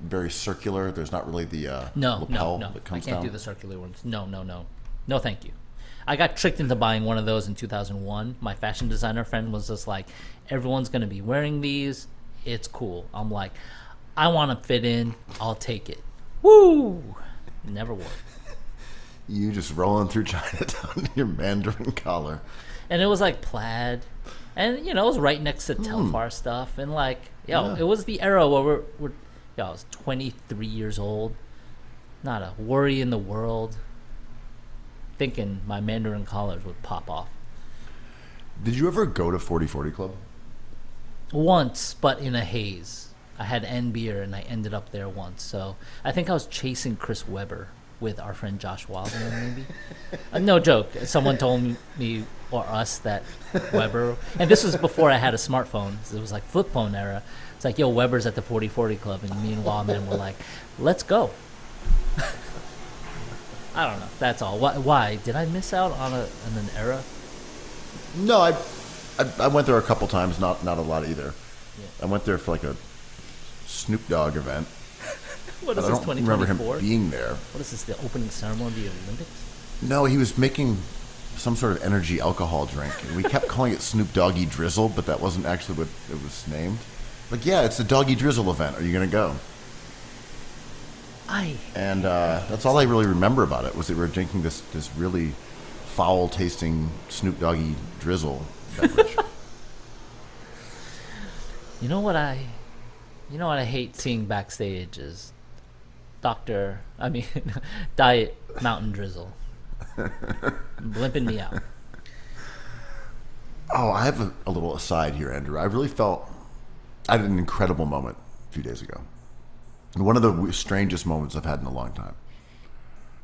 very circular. There's not really the uh, No, lapel no, no. that I can't down. do the circular ones. No, no, no, no. Thank you. I got tricked into buying one of those in 2001. My fashion designer friend was just like, "Everyone's gonna be wearing these. It's cool." I'm like, "I want to fit in. I'll take it." Woo! Never worked. You just rolling through Chinatown in your Mandarin collar. and it was like plaid, and you know it was right next to hmm. Telfar stuff, and like yo, Yeah. it was the era where we're, we're yo, I was 23 years old, not a worry in the world, thinking my Mandarin collars would pop off Did you ever go to 4040 Club? once, but in a haze. I had N beer and I ended up there once, so I think I was chasing Chris Webber with our friend Josh Wildman, maybe. uh, no joke. Someone told me, me or us that Webber, and this was before I had a smartphone. It was like flip phone era. It's like, yo, Webber's at the 4040 Club, and me and Wildman were like, let's go. I don't know. That's all. Why, why? Did I miss out on, a, on an era? No, I, I, I went there a couple times. Not not a lot either. I went there for like a Snoop Dogg event. What is I this, remember him 2024? being there. What is this, the opening ceremony of the Olympics? No, he was making some sort of energy alcohol drink, and we kept calling it Snoop Doggy Drizzle, but that wasn't actually what it was named. Like, yeah, it's the Doggy Drizzle event. Are you gonna go? And uh, that's all I really remember about it was that we were drinking this this really foul tasting Snoop Doggy Drizzle beverage. You know what I, you know what I hate seeing backstage is, Doctor. I mean, Diet Mountain Drizzle, blimping me out. oh, I have a, a little aside here, Andrew. I really felt I had an incredible moment a few days ago. One of the strangest moments I've had in a long time.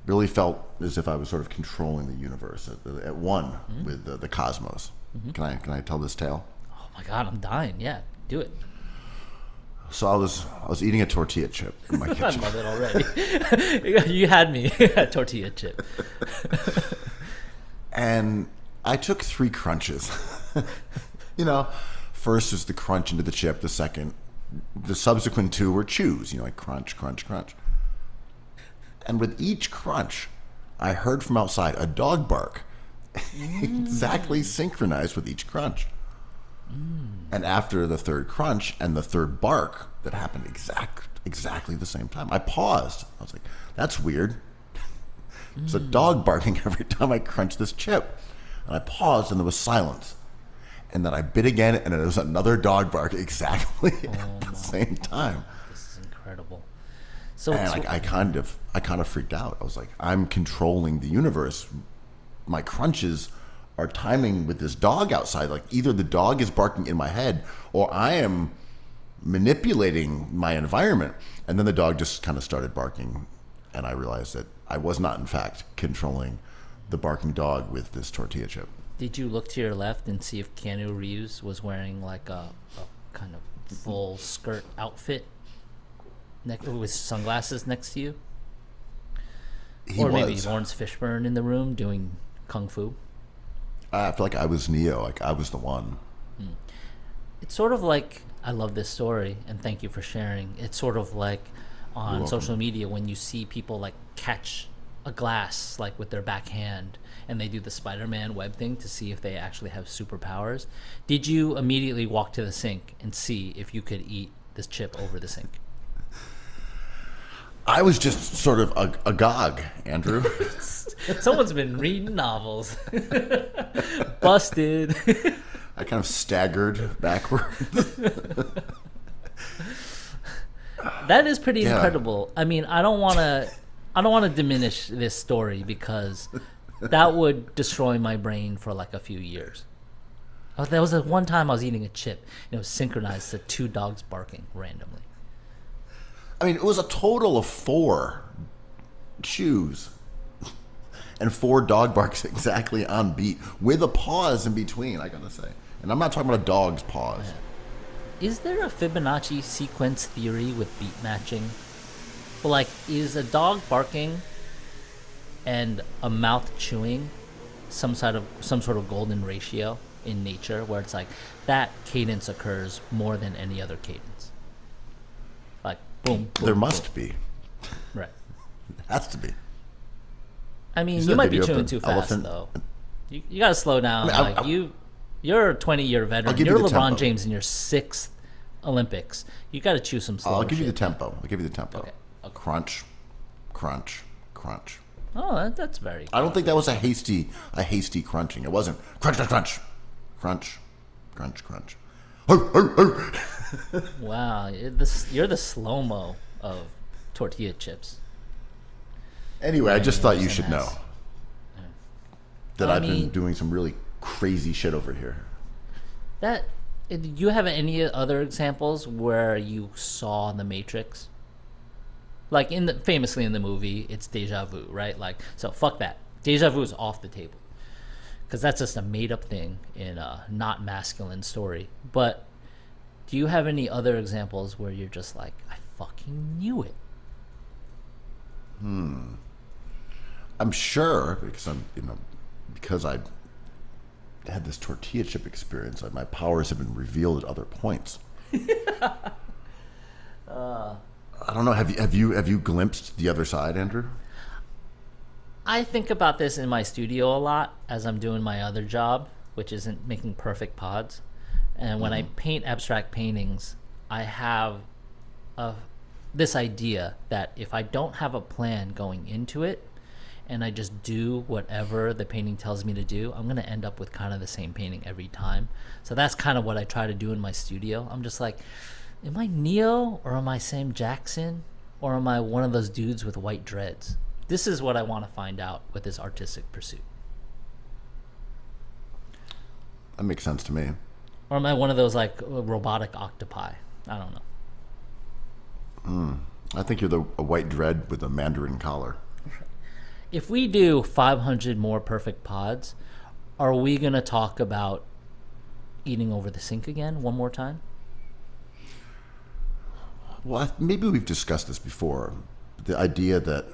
Really felt as if I was sort of controlling the universe at, at one mm-hmm. with the, the cosmos. Mm-hmm. Can I can I tell this tale? Oh my God, I'm dying. Yeah, do it. So I was I was eating a tortilla chip in my kitchen. I love it already. you had me tortilla chip. and I took three crunches. you know, first was the crunch into the chip. The second, the subsequent two were chews. You know, like crunch, crunch, crunch. And with each crunch, I heard from outside a dog bark, exactly mm. synchronized with each crunch. And after the third crunch and the third bark that happened exact exactly the same time, I paused. I was like, "That's weird." It's a mm. dog barking every time I crunch this chip. And I paused and there was silence. And then I bit again and there was another dog bark exactly at the oh. same time. This is incredible. So And I, I kind of I kind of freaked out. I was like, I'm controlling the universe. My crunches are timing with this dog outside. Like either the dog is barking in my head or I am manipulating my environment. And then the dog just kind of started barking and I realized that I was not in fact controlling the barking dog with this tortilla chip. Did you look to your left and see if Keanu Reeves was wearing like a, a kind of full skirt outfit ne- with sunglasses next to you? He or maybe was. Laurence Fishburne in the room doing kung fu? I feel like I was Neo, like I was the one. Hmm. It's sort of like I love this story and thank you for sharing. It's sort of like on social media when you see people like catch a glass like with their backhand and they do the Spider-Man web thing to see if they actually have superpowers. Did you immediately walk to the sink and see if you could eat this chip over the sink? I was just sort of a, agog, Andrew. Someone's been reading novels. Busted. I kind of staggered backward. That is pretty Yeah. incredible. I mean, I don't want to I don't want to diminish this story because that would destroy my brain for like a few years. Oh, there was a one time I was eating a chip and it was synchronized to two dogs barking randomly. I mean, it was a total of four chews. and four dog barks exactly on beat with a pause in between. I gotta say, and I'm not talking about a dog's pause. Is there a Fibonacci sequence theory with beat matching? Well, like, is a dog barking and a mouth chewing some sort of some sort of golden ratio in nature, where it's like that cadence occurs more than any other cadence? Like, boom. boom There boom. must be, Right. has to be. I mean, You you, might be chewing too fast elephant- though. You, you gotta slow down. I mean, I- like I- you, you're a 20 year veteran. you You're the LeBron tempo. James in your sixth Olympics. You gotta chew some I'll give you the tempo. I'll give you the tempo. Okay, okay. Crunch, crunch, crunch. Oh, that, that's very. I don't think that was a hasty, a hasty crunching. It wasn't crunch, crunch, crunch, crunch, crunch, crunch. Wow, you're the, you're the slow mo of tortilla chips. Anyway, I just thought you should know that I I've been doing some really crazy shit over here. That. Do you have any other examples where you saw the Matrix? Like in the famously in the movie, it's deja vu, right? Like so, fuck that. Deja vu is off the table because that's just a made up thing in a not masculine story. But do you have any other examples where you're just like, I fucking knew it? Hmm. I'm sure because I'm, you know, because I had this tortilla chip experience. Like my powers have been revealed at other points. I don't know. Have you have you have you glimpsed the other side, Andrew? I think about this in my studio a lot as I'm doing my other job, which isn't making perfect pods. And when I mm-hmm. paint abstract paintings, I have a, this idea that if I don't have a plan going into it and I just do whatever the painting tells me to do, I'm going to end up with kind of the same painting every time. So that's kind of what I try to do in my studio. I'm just like, am I Neo or am I Sam Jackson or am I one of those dudes with white dreads? This is what I want to find out with this artistic pursuit. That makes sense to me. Or am I one of those like robotic octopi? I don't know. Hmm. I think you're the a white dread with a mandarin collar. If we do 500 more perfect pods, are we going to talk about eating over the sink again one more time? Well, maybe we've discussed this before. The idea that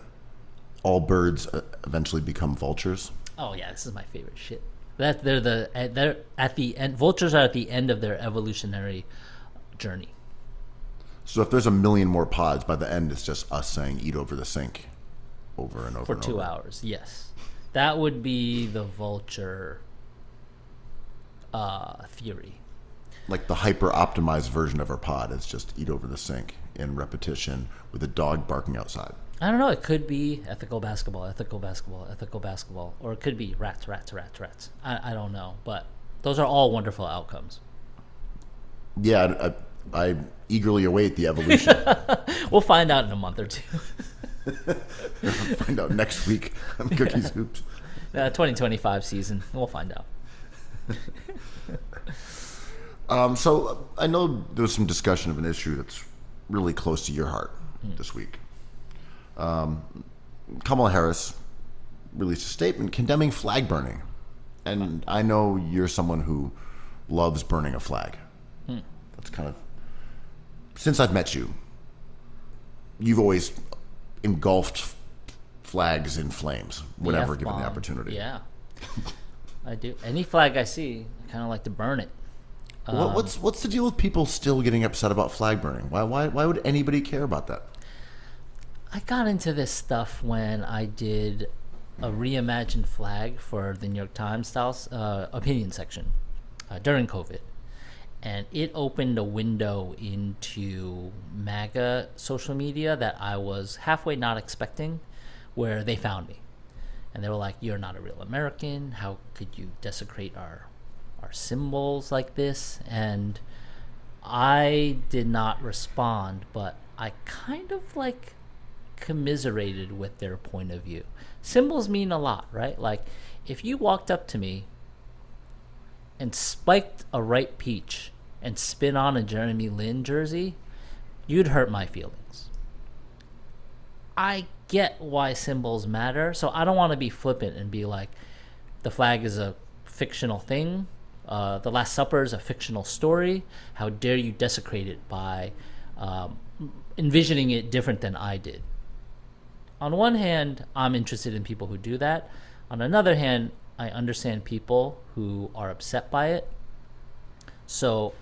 all birds uh, eventually become vultures. Oh yeah, this is my favorite shit. That they're the uh, they're at the end. Vultures are at the end of their evolutionary journey. So if there's a million more pods, by the end it's just us saying "eat over the sink" over and over for and two over. hours. Yes, that would be the vulture uh, theory. Like the hyper optimized version of our pod is just eat over the sink in repetition with a dog barking outside. I don't know. It could be ethical basketball, ethical basketball, ethical basketball, or it could be rats, rats, rats, rats. I, I don't know, but those are all wonderful outcomes. Yeah, I, I eagerly await the evolution. We'll find out in a month or two. Find out next week on Cookies Hoops. uh, 2025 season. We'll find out. Um, so I know there was some discussion of an issue that's really close to your heart this week. Um, Kamala Harris released a statement condemning flag burning, and I know you're someone who loves burning a flag. That's kind of since I've met you. You've always engulfed flags in flames whenever given the opportunity. Yeah, I do. Any flag I see, I kind of like to burn it. What, what's what's the deal with people still getting upset about flag burning? Why why why would anybody care about that? I got into this stuff when I did a reimagined flag for the New York Times style uh, opinion section uh, during COVID, and it opened a window into MAGA social media that I was halfway not expecting, where they found me, and they were like, "You're not a real American. How could you desecrate our our symbols like this?" And I did not respond, but I kind of like commiserated with their point of view. Symbols mean a lot, right? Like if you walked up to me and spiked a ripe peach and spin on a Jeremy Lin jersey, you'd hurt my feelings. I get why symbols matter. So I don't want to be flippant and be like, the flag is a fictional thing. Uh, the Last Supper is a fictional story. How dare you desecrate it by um, envisioning it different than I did? On one hand, I'm interested in people who do that. On another hand, I understand people who are upset by it. So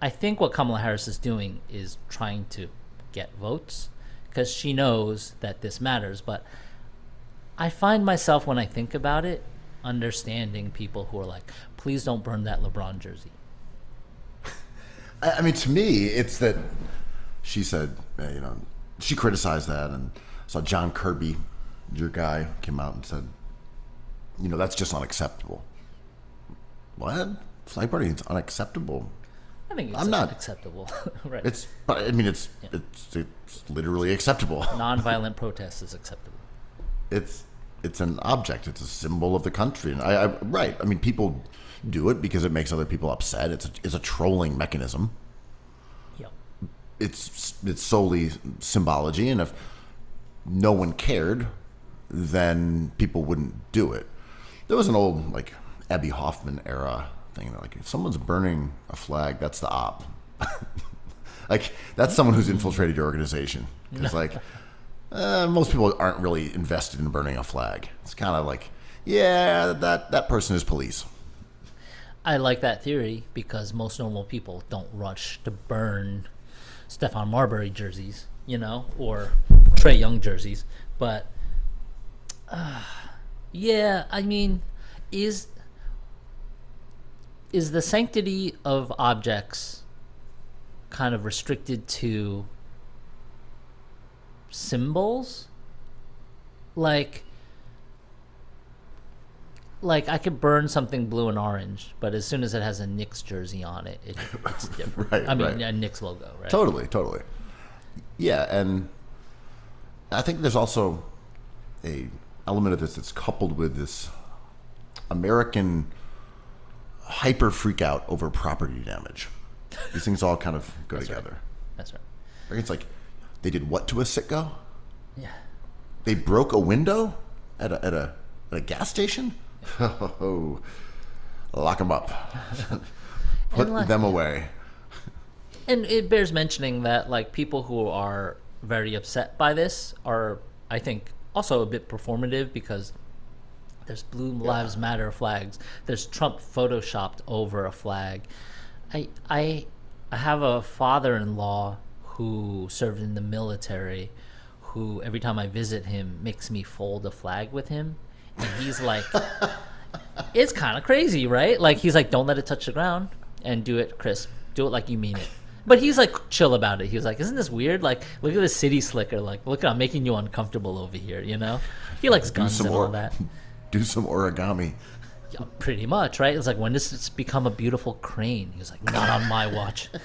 I think what Kamala Harris is doing is trying to get votes because she knows that this matters. But I find myself, when I think about it, understanding people who are like, please don't burn that LeBron jersey. I, I mean, to me, it's that she said, uh, you know, she criticized that, and saw John Kirby, your guy, came out and said, you know, that's just unacceptable. What? Flag burning is unacceptable. I think it's I'm not- acceptable. right. It's, but I mean, it's it's it's literally acceptable. Nonviolent protest is acceptable. It's it's an object. It's a symbol of the country, and I, I right. I mean, people do it because it makes other people upset. It's a, it's a trolling mechanism. Yep. it's it's solely symbology, and if no one cared, then people wouldn't do it. There was an old like Abbie Hoffman era thing. that Like if someone's burning a flag, that's the op. like that's someone who's infiltrated your organization. Because like uh, most people aren't really invested in burning a flag. It's kind of like yeah, that that person is police. I like that theory because most normal people don't rush to burn Stephon Marbury jerseys, you know, or Trae Young jerseys. But uh, yeah, I mean, is is the sanctity of objects kind of restricted to symbols? Like like I could burn something blue and orange, but as soon as it has a Knicks jersey on it, it it's different. Right, I mean, right. a Knicks logo, right? Totally, totally. Yeah, and I think there's also a element of this that's coupled with this American hyper freak out over property damage. These things all kind of go together. That's right. Like, It's like they did what to a Citgo? Yeah. They broke a window at a at a, at a gas station. Oh, lock them up. Put like- them away. And it bears mentioning that like people who are very upset by this are, I think, also a bit performative because there's Blue Lives Matter flags. There's Trump photoshopped over a flag. I I I have a father-in-law who served in the military, who every time I visit him makes me fold a flag with him, and he's like, it's kind of crazy, right? Like he's like, don't let it touch the ground and do it crisp. Do it like you mean it. But he's like chill about it. He was like, "Isn't this weird? Like, look at this city slicker. Like, look, I'm making you uncomfortable over here. You know." He likes guns and all or- that. Do some origami. Yeah, pretty much, right? It's like, when does this become a beautiful crane? He was like, "Not on my watch."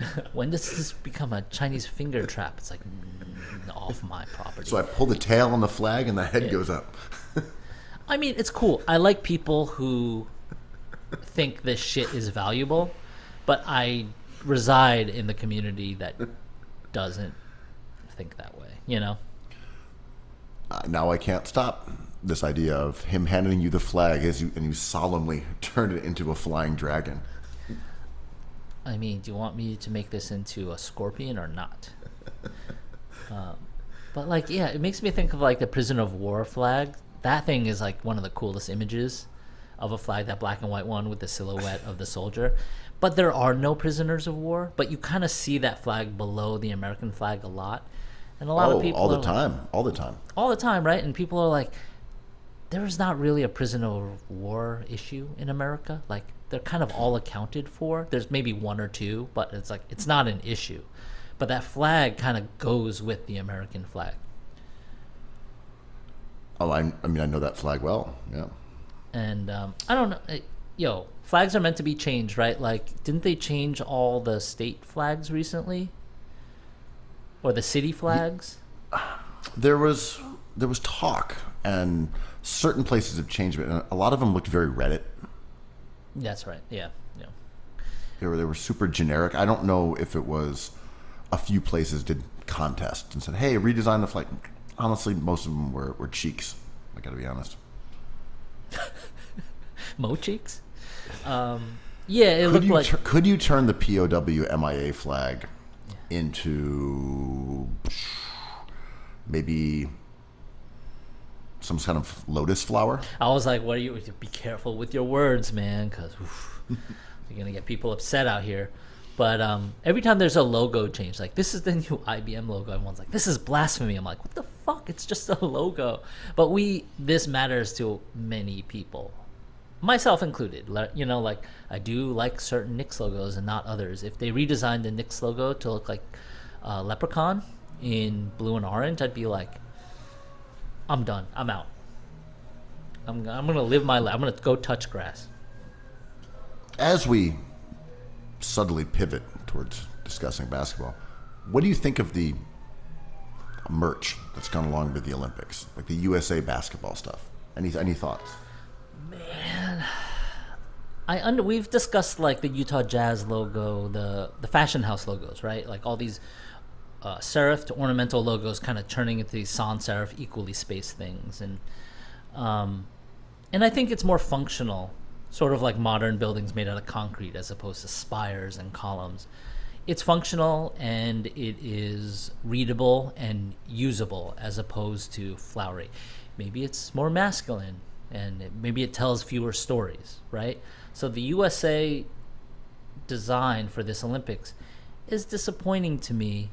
when does this become a Chinese finger trap? It's like, "Mm, off my property. So I pull the tail on the flag and the head Yeah. goes up. I mean, it's cool. I like people who think this shit is valuable, but I reside in the community that doesn't think that way. You know? Uh, now I can't stop this idea of him handing you the flag as you and you solemnly turn it into a flying dragon. I mean, do you want me to make this into a scorpion or not? um, but like, yeah, it makes me think of like the prisoner of war flag. That thing is like one of the coolest images of a flag, that black and white one with the silhouette of the soldier. But there are no prisoners of war. But you kind of see that flag below the American flag a lot, and a lot oh, of people all the are like- time, all the time. all the time, right? And people are like, there is not really a prisoner of war issue in America. Like they're kind of all accounted for. There's maybe one or two, but it's like it's not an issue. But that flag kind of goes with the American flag. Oh, I, I mean, I know that flag well. Yeah. And um, I don't know, eh, yo, flags are meant to be changed, right? Like, didn't they change all the state flags recently, or the city flags? There was there was talk, and certain places have changed, but a lot of them looked very Reddit. That's right. Yeah, yeah. They were they were super generic. I don't know if it was a few places did contests and said, "Hey, redesign the flag." Honestly, most of them were, were cheeks. I got to be honest. Mo cheeks. Um, yeah, it Could looked you like could you turn the POW MIA flag into maybe some kind of lotus flower? I was like, "What are you? Be careful with your words, man, because you're gonna get people upset out here." But um, every time there's a logo change, like this is the new IBM logo, everyone's like, "This is blasphemy." I'm like, "What the fuck? It's just a logo." But we, this matters to many people, myself included. You know, like I do like certain Knicks logos and not others. If they redesigned the Knicks logo to look like uh, Leprechaun in blue and orange, I'd be like, "I'm done. I'm out." I'm, I'm gonna live my life. I'm gonna go touch grass. As we subtly pivot towards discussing basketball, what do you think of the merch that's gone along with the Olympics, like the USA basketball stuff? Any any thoughts? Man, I under we've discussed like the Utah Jazz logo, the the fashion house logos, right? Like all these uh, serif to ornamental logos, kind of turning into these sans serif, equally spaced things, and um, and I think it's more functional, sort of like modern buildings made out of concrete as opposed to spires and columns. It's functional and it is readable and usable as opposed to flowery. Maybe it's more masculine and it, maybe it tells fewer stories, right? So the USA design for this Olympics is disappointing to me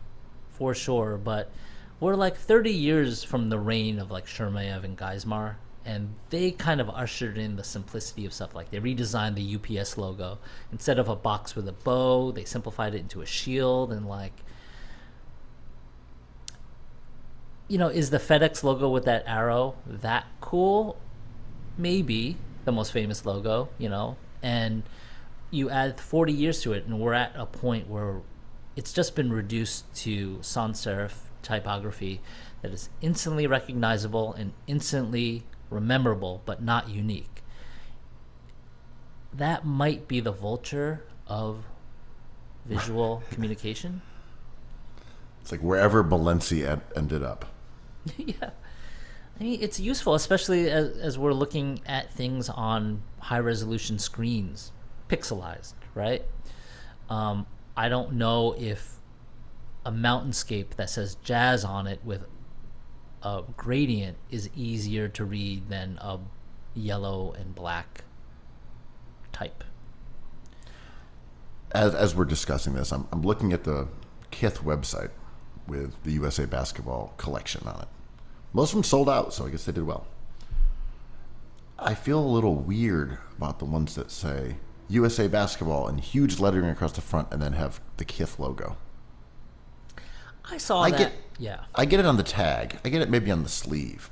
for sure, but we're like 30 years from the reign of like Chermayeff and Geismar, and they kind of ushered in the simplicity of stuff. Like they redesigned the UPS logo instead of a box with a bow, they simplified it into a shield, and like, you know, is the FedEx logo with that arrow that cool? Maybe the most famous logo, you know, and you add 40 years to it, and we're at a point where it's just been reduced to sans serif typography that is instantly recognizable and instantly rememberable, but not unique. That might be the vulture of visual communication. It's like wherever Balenci ed- ended up. yeah. I mean, it's useful, especially as, as we're looking at things on high resolution screens, pixelized, right? Um, I don't know if a mountainscape that says jazz on it with a gradient is easier to read than a yellow and black type. As, as we're discussing this, I'm, I'm looking at the Kith website with the USA basketball collection on it. Most of them sold out, so I guess they did well. I feel a little weird about the ones that say USA basketball in huge lettering across the front and then have the Kith logo. I saw I that. get- yeah. I get it on the tag. I get it maybe on the sleeve.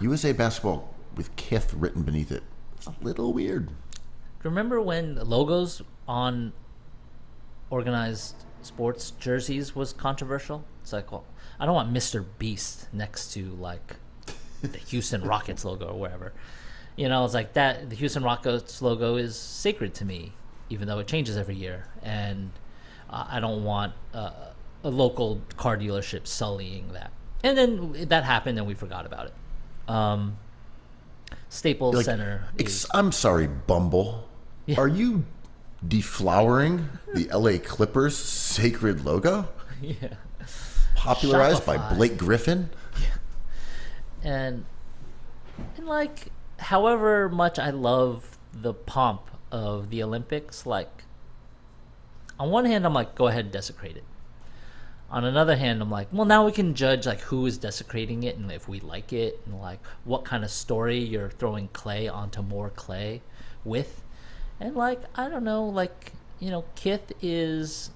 USA basketball with Kith written beneath it. It's a little weird. Remember when the logos on organized sports jerseys was controversial? It's like, well, I don't want Mr. Beast next to like the Houston Rockets logo or wherever. You know, it's like that. The Houston Rockets logo is sacred to me, even though it changes every year, and uh, I don't want uh, a local car dealership sullying that. And then that happened, and we forgot about it. Um, Staples Like, Center. is- I'm sorry, Bumble. Yeah. Are you deflowering the LA Clippers sacred logo? yeah. Popularized by Blake Griffin? Yeah. and and like however much I love the pomp of the Olympics, like on one hand I'm like, go ahead and desecrate it. On another hand, I'm like, well now we can judge like who is desecrating it and if we like it and like what kind of story you're throwing clay onto more clay with. And like, I don't know, like, you know, Kith is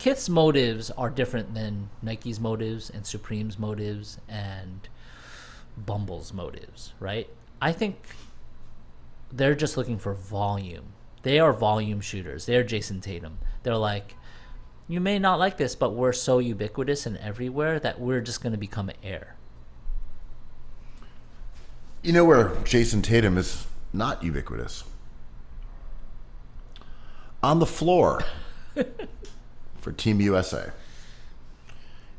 Kith's motives are different than Nike's motives and Supreme's motives and Bumble's motives, right? I think they're just looking for volume. They are volume shooters. They're Jayson Tatum. They're like, you may not like this, but we're so ubiquitous and everywhere that we're just going to become air. You know where Jayson Tatum is not ubiquitous? On the floor. for Team USA.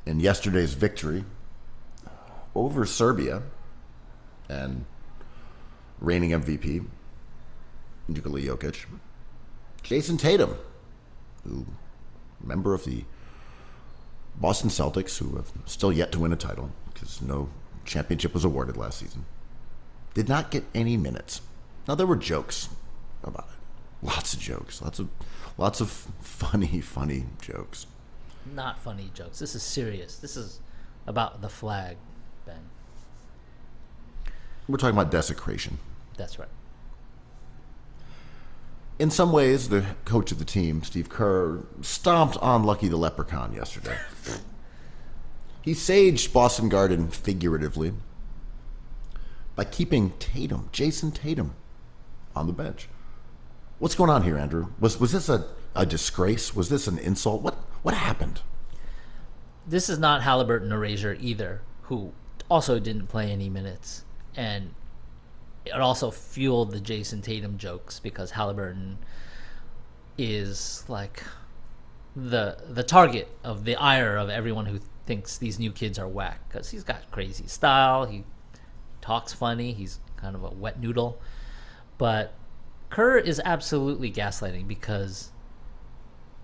In yesterday's victory over Serbia and reigning MVP, Nikola Jokic, Jayson Tatum, who member of the Boston Celtics, who have still yet to win a title because no championship was awarded last season, did not get any minutes. Now there were jokes about it, lots of jokes, lots of lots of funny, funny jokes. Not funny jokes. This is serious. This is about the flag. We're talking about desecration. That's right. In some ways, the coach of the team, Steve Kerr, stomped on Lucky the Leprechaun yesterday. he saged Boston Garden figuratively by keeping Tatum, Jayson Tatum, on the bench. What's going on here, Andrew? Was was this a, a disgrace? Was this an insult? What what happened? This is not Halliburton erasure either, who also didn't play any minutes, and it also fueled the Jayson Tatum jokes because Halliburton is like the the target of the ire of everyone who thinks these new kids are whack because he's got crazy style. He talks funny. He's kind of a wet noodle, but Kerr is absolutely gaslighting because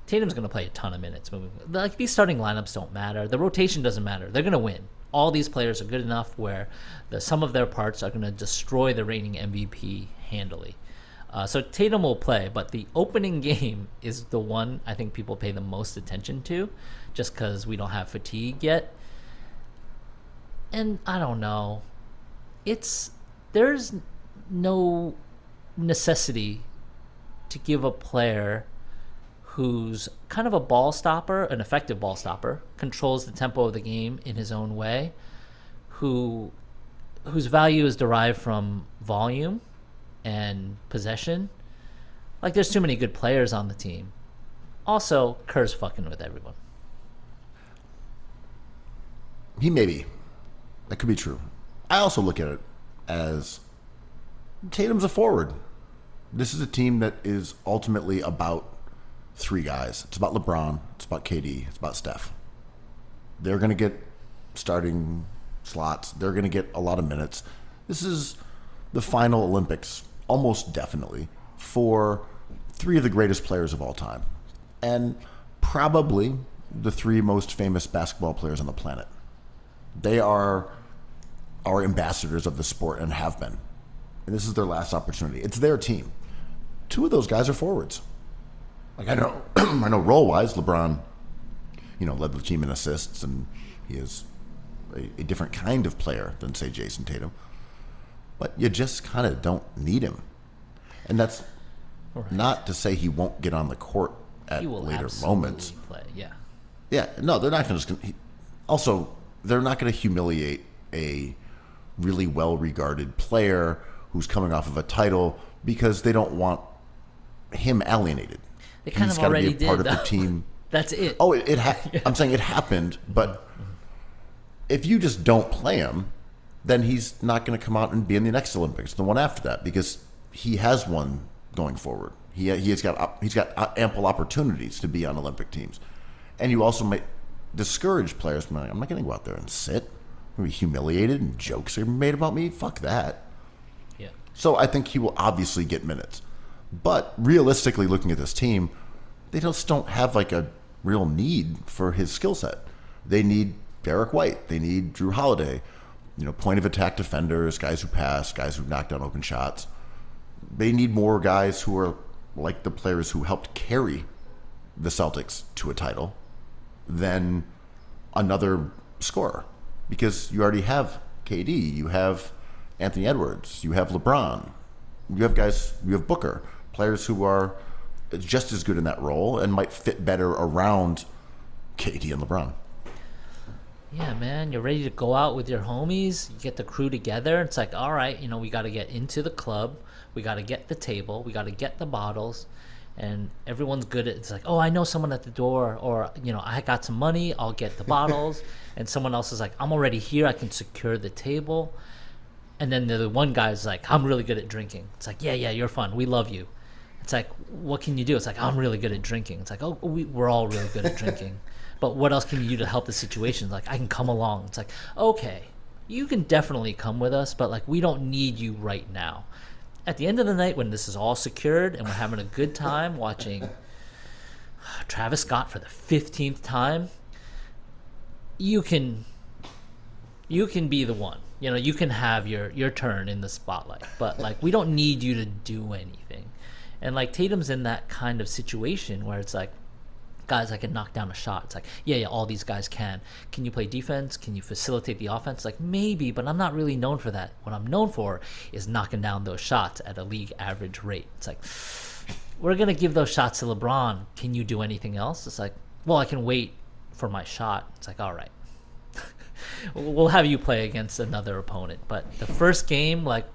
Tatum's going to play a ton of minutes. Moving like these starting lineups don't matter. The rotation doesn't matter. They're going to win. All these players are good enough where the sum of their parts are going to destroy the reigning MVP handily. Uh, so Tatum will play, but the opening game is the one I think people pay the most attention to, just because we don't have fatigue yet. And I don't know, it's there's no necessity to give a player who's kind of a ball stopper, an effective ball stopper, controls the tempo of the game in his own way, who whose value is derived from volume and possession. Like there's too many good players on the team. Also, Kerr's fucking with everyone. He may be. That could be true. I also look at it as Tatum's a forward. This is a team that is ultimately about three guys. It's about LeBron, it's about KD, it's about Steph. They're going to get starting slots, they're going to get a lot of minutes. This is the final Olympics, almost definitely, for three of the greatest players of all time. And probably the three most famous basketball players on the planet. They are our ambassadors of the sport and have been. And this is their last opportunity. It's their team. Two of those guys are forwards. Like I know, I know role wise, LeBron, you know, led the team in assists, and he is a, a different kind of player than say Jayson Tatum. But you just kind of don't need him, and that's Right. not to say he won't get on the court at He will later moments. play. Yeah. Yeah, no, they're not going to just. Also, they're not going to humiliate a really well-regarded player who's coming off of a title because they don't want him alienated. They kind He's of already be a part did, of the team. That's it. Oh, it, it ha- I'm saying it happened, but if you just don't play him, then he's not going to come out and be in the next Olympics, the one after that, because he has one going forward. He he has got he's got ample opportunities to be on Olympic teams, and you also might discourage players from like, I'm not going to go out there and sit. I'm be humiliated and jokes are made about me. Fuck that. Yeah. So I think he will obviously get minutes. But realistically, looking at this team, they just don't have like a real need for his skill set. They need Derrick White. They need Jrue Holiday. You know, point of attack defenders, guys who pass, guys who knock down open shots. They need more guys who are like the players who helped carry the Celtics to a title than another scorer. Because you already have KD, you have Anthony Edwards, you have LeBron, you have guys, you have Booker, players who are just as good in that role and might fit better around KD and LeBron. Yeah, man, you're ready to go out with your homies. You get the crew together. It's like, all right, you know, we got to get into the club. We got to get the table. We got to get the bottles. And everyone's good at it's like, oh, I know someone at the door, or, you know, I got some money. I'll get the bottles. and someone else is like, I'm already here. I can secure the table. And then the one guy's like, I'm really good at drinking. It's like, yeah, yeah, you're fun. We love you. It's like, what can you do? It's like, I'm really good at drinking. It's like, oh, we, we're all really good at drinking. But what else can you do to help the situation? Like, I can come along. It's like, okay, you can definitely come with us, but like, we don't need you right now. At the end of the night, when this is all secured and we're having a good time watching Travis Scott for the 15th time, you can you can be the one. You know, you can have your your turn in the spotlight, but like we don't need you to do anything. And like Tatum's in that kind of situation where it's like guys I can knock down a shot. It's like, yeah, yeah, all these guys can. Can you play defense? Can you facilitate the offense? Like maybe, but I'm not really known for that. What I'm known for is knocking down those shots at a league average rate. It's like we're gonna give those shots to LeBron. Can you do anything else? It's like, well, I can wait for my shot. It's like, all right, we'll have you play against another opponent. But the first game, like,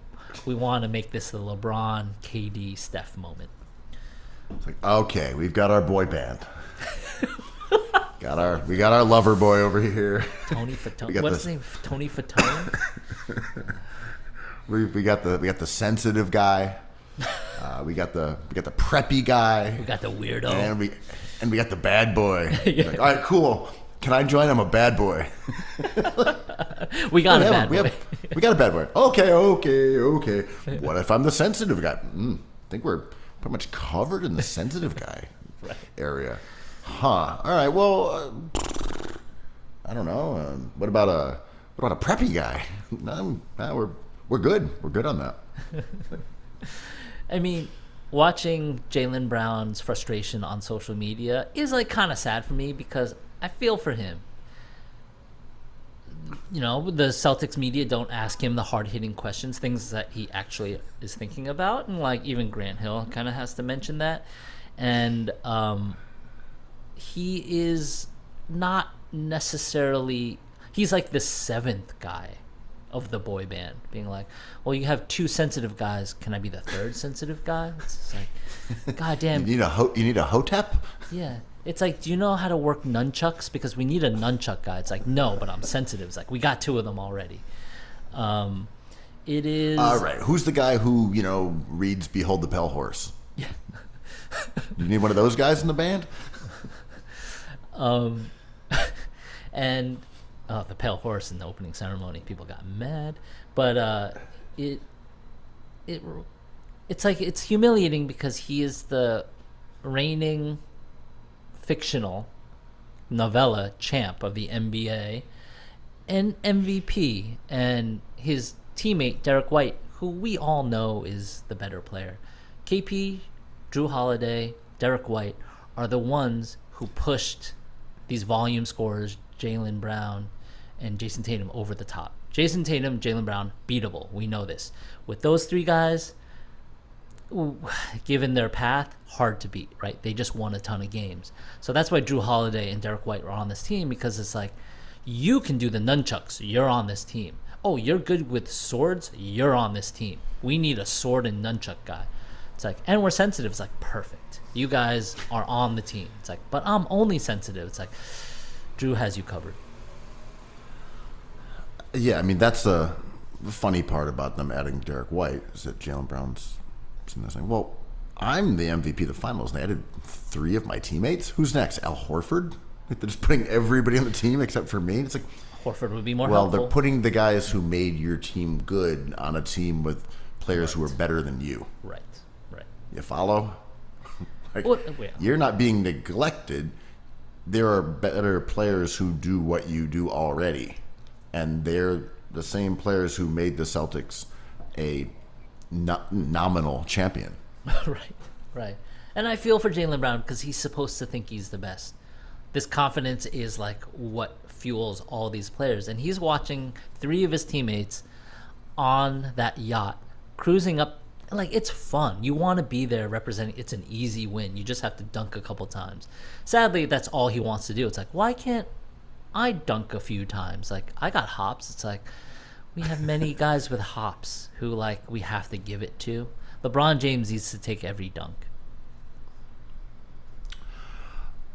we want to make this the LeBron, KD, Steph moment. It's like, okay, we've got our boy band. got our we got our lover boy over here. Tony Fatone. What's his name? Tony Fatone. We, we got the we got the sensitive guy. Uh, we got the we got the preppy guy. we got the weirdo. and we and we got the bad boy. Yeah. Like, all right, cool. Can I join? I'm a bad boy. we got we, a bad we, boy. have- we got a bad boy. Okay, okay, okay. What if I'm the sensitive guy? Mm, I think we're pretty much covered in the sensitive guy area. Huh. All right. Well, uh, I don't know. Um, what about a what about a preppy guy? No, no, we're we're good. We're good on that. I mean, watching Jaylen Brown's frustration on social media is like kind of sad for me because I feel for him. You know, the Celtics media don't ask him the hard hitting questions, things that he actually is thinking about, and like even Grant Hill kind of has to mention that, and um, he is not necessarily he's like the seventh guy of the boy band being like well you have two sensitive guys. Can i be the third sensitive guy? It's like god You need a ho- you need a hotep. yeah it's like do you know how to work nunchucks because we need a nunchuck guy it's like no but i'm sensitive it's like we got two of them already um it is All right. Who's the guy who you know reads "Behold the Pale Horse"? Yeah. you need one of those guys in the band. Um, and uh, the pale horse in the opening ceremony, people got mad. But uh, it it it's like it's humiliating because he is the reigning fictional novella champ of the NBA and MVP, and his teammate Derrick White, who we all know is the better player. KP, Jrue Holiday, Derrick White are the ones who pushed these volume scorers, Jaylen Brown and Jayson Tatum, over the top. Jayson Tatum, Jaylen Brown, beatable. We know this. With those three guys, given their path, hard to beat, right? They just won a ton of games. So that's why Jrue Holiday and Derrick White were on this team because it's like, you can do the nunchucks, you're on this team. Oh, you're good with swords, you're on this team. We need a sword and nunchuck guy. It's like, and we're sensitive. It's like, perfect. You guys are on the team. It's like, but I'm only sensitive. It's like, Jrue has you covered. Yeah, I mean that's the funny part about them adding Derek White is that Jaylen Brown's sitting there saying, "Well, I'm the MVP of the finals, and they added three of my teammates. Who's next? Al Horford? They're just putting everybody on the team except for me. It's like, Horford would be more well, helpful. they're putting the guys who made your team good on a team with players who are better than you. right, right. You follow? like, Well, yeah. You're not being neglected. There are better players who do what you do already, and they're the same players who made the Celtics a no- nominal champion. right, right. And I feel for Jaylen Brown because he's supposed to think he's the best. This confidence is like what fuels all these players. And he's watching three of his teammates on that yacht cruising up. Like, it's fun. You want to be there representing. It's an easy win. You just have to dunk a couple times. Sadly, that's all he wants to do. It's like, why can't I dunk a few times? Like, I got hops. It's like, we have many guys with hops who, like, we have to give it to. LeBron James needs to take every dunk.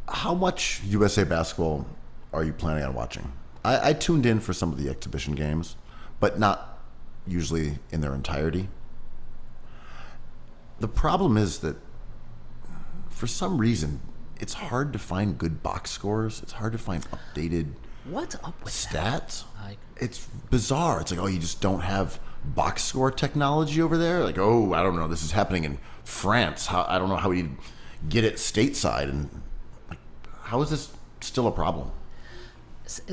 How much USA basketball are you planning on watching? I, I tuned in for some of the exhibition games, but not usually in their entirety. The problem is that for some reason, it's hard to find good box scores. It's hard to find updated What's up with stats. I- It's bizarre. It's like, oh, you just don't have box score technology over there. Like, oh, I don't know. This is happening in France. How I don't know how we get it stateside, and like, how is this still a problem?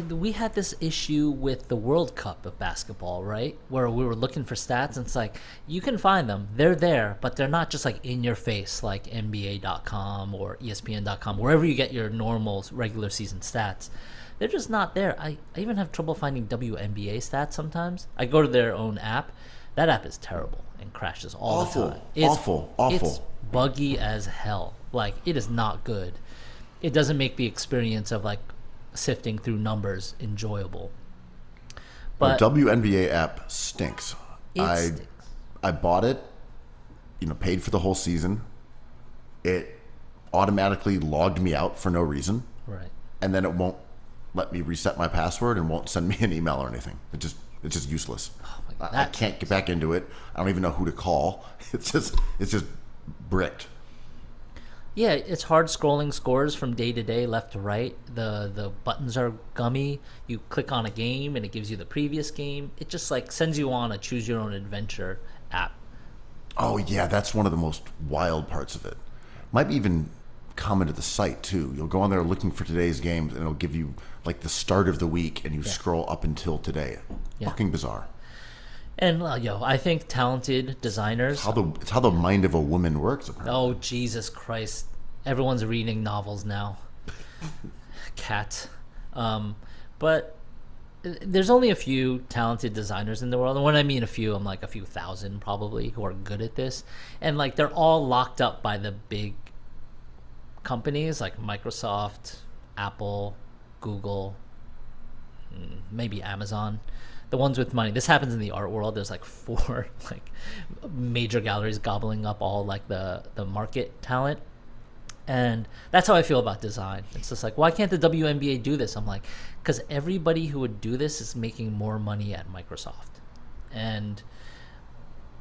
We had this issue with the World Cup of basketball, right? Where we were looking for stats, and it's like you can find them; they're there, but they're not just like in your face, like NBA.com or ESPN.com, wherever you get your normal regular season stats. They're just not there. I, I even have trouble finding WNBA stats sometimes. I go to their own app. That app is terrible and crashes all Awful. the time. It's, Awful. Awful. It's buggy as hell. Like it is not good. It doesn't make the experience of like sifting through numbers enjoyable. But the WNBA app stinks. It I stinks. I bought it, you know, paid for the whole season. It automatically logged me out for no reason, right. and then it won't let me reset my password and won't send me an email or anything. It just it's just useless. Oh God, I, I can't get back into it. I don't even know who to call. It's just it's just bricked. Yeah, it's hard scrolling scores from day to day, left to right. The the buttons are gummy. You click on a game and it gives you the previous game. It just like sends you on a choose your own adventure app. Oh yeah, that's one of the most wild parts of it. Might be even common to the site too. You'll go on there looking for today's games, and it'll give you like the start of the week, and you scroll up until today. Yeah. Fucking bizarre. And yo, I think talented designers. How the it's how the mind of a woman works. Apparently. Oh Jesus Christ! Everyone's reading novels now. Cat, um, but uh, there's only a few talented designers in the world, and when I mean a few, I'm like a few thousand probably who are good at this, and like they're all locked up by the big companies like Microsoft, Apple, Google, mm, maybe Amazon. The ones with money. This happens in the art world. There's like four like major galleries gobbling up all like the the market talent. And that's how I feel about design. It's just like, why can't the WNBA do this? I'm like, because everybody who would do this is making more money at Microsoft, and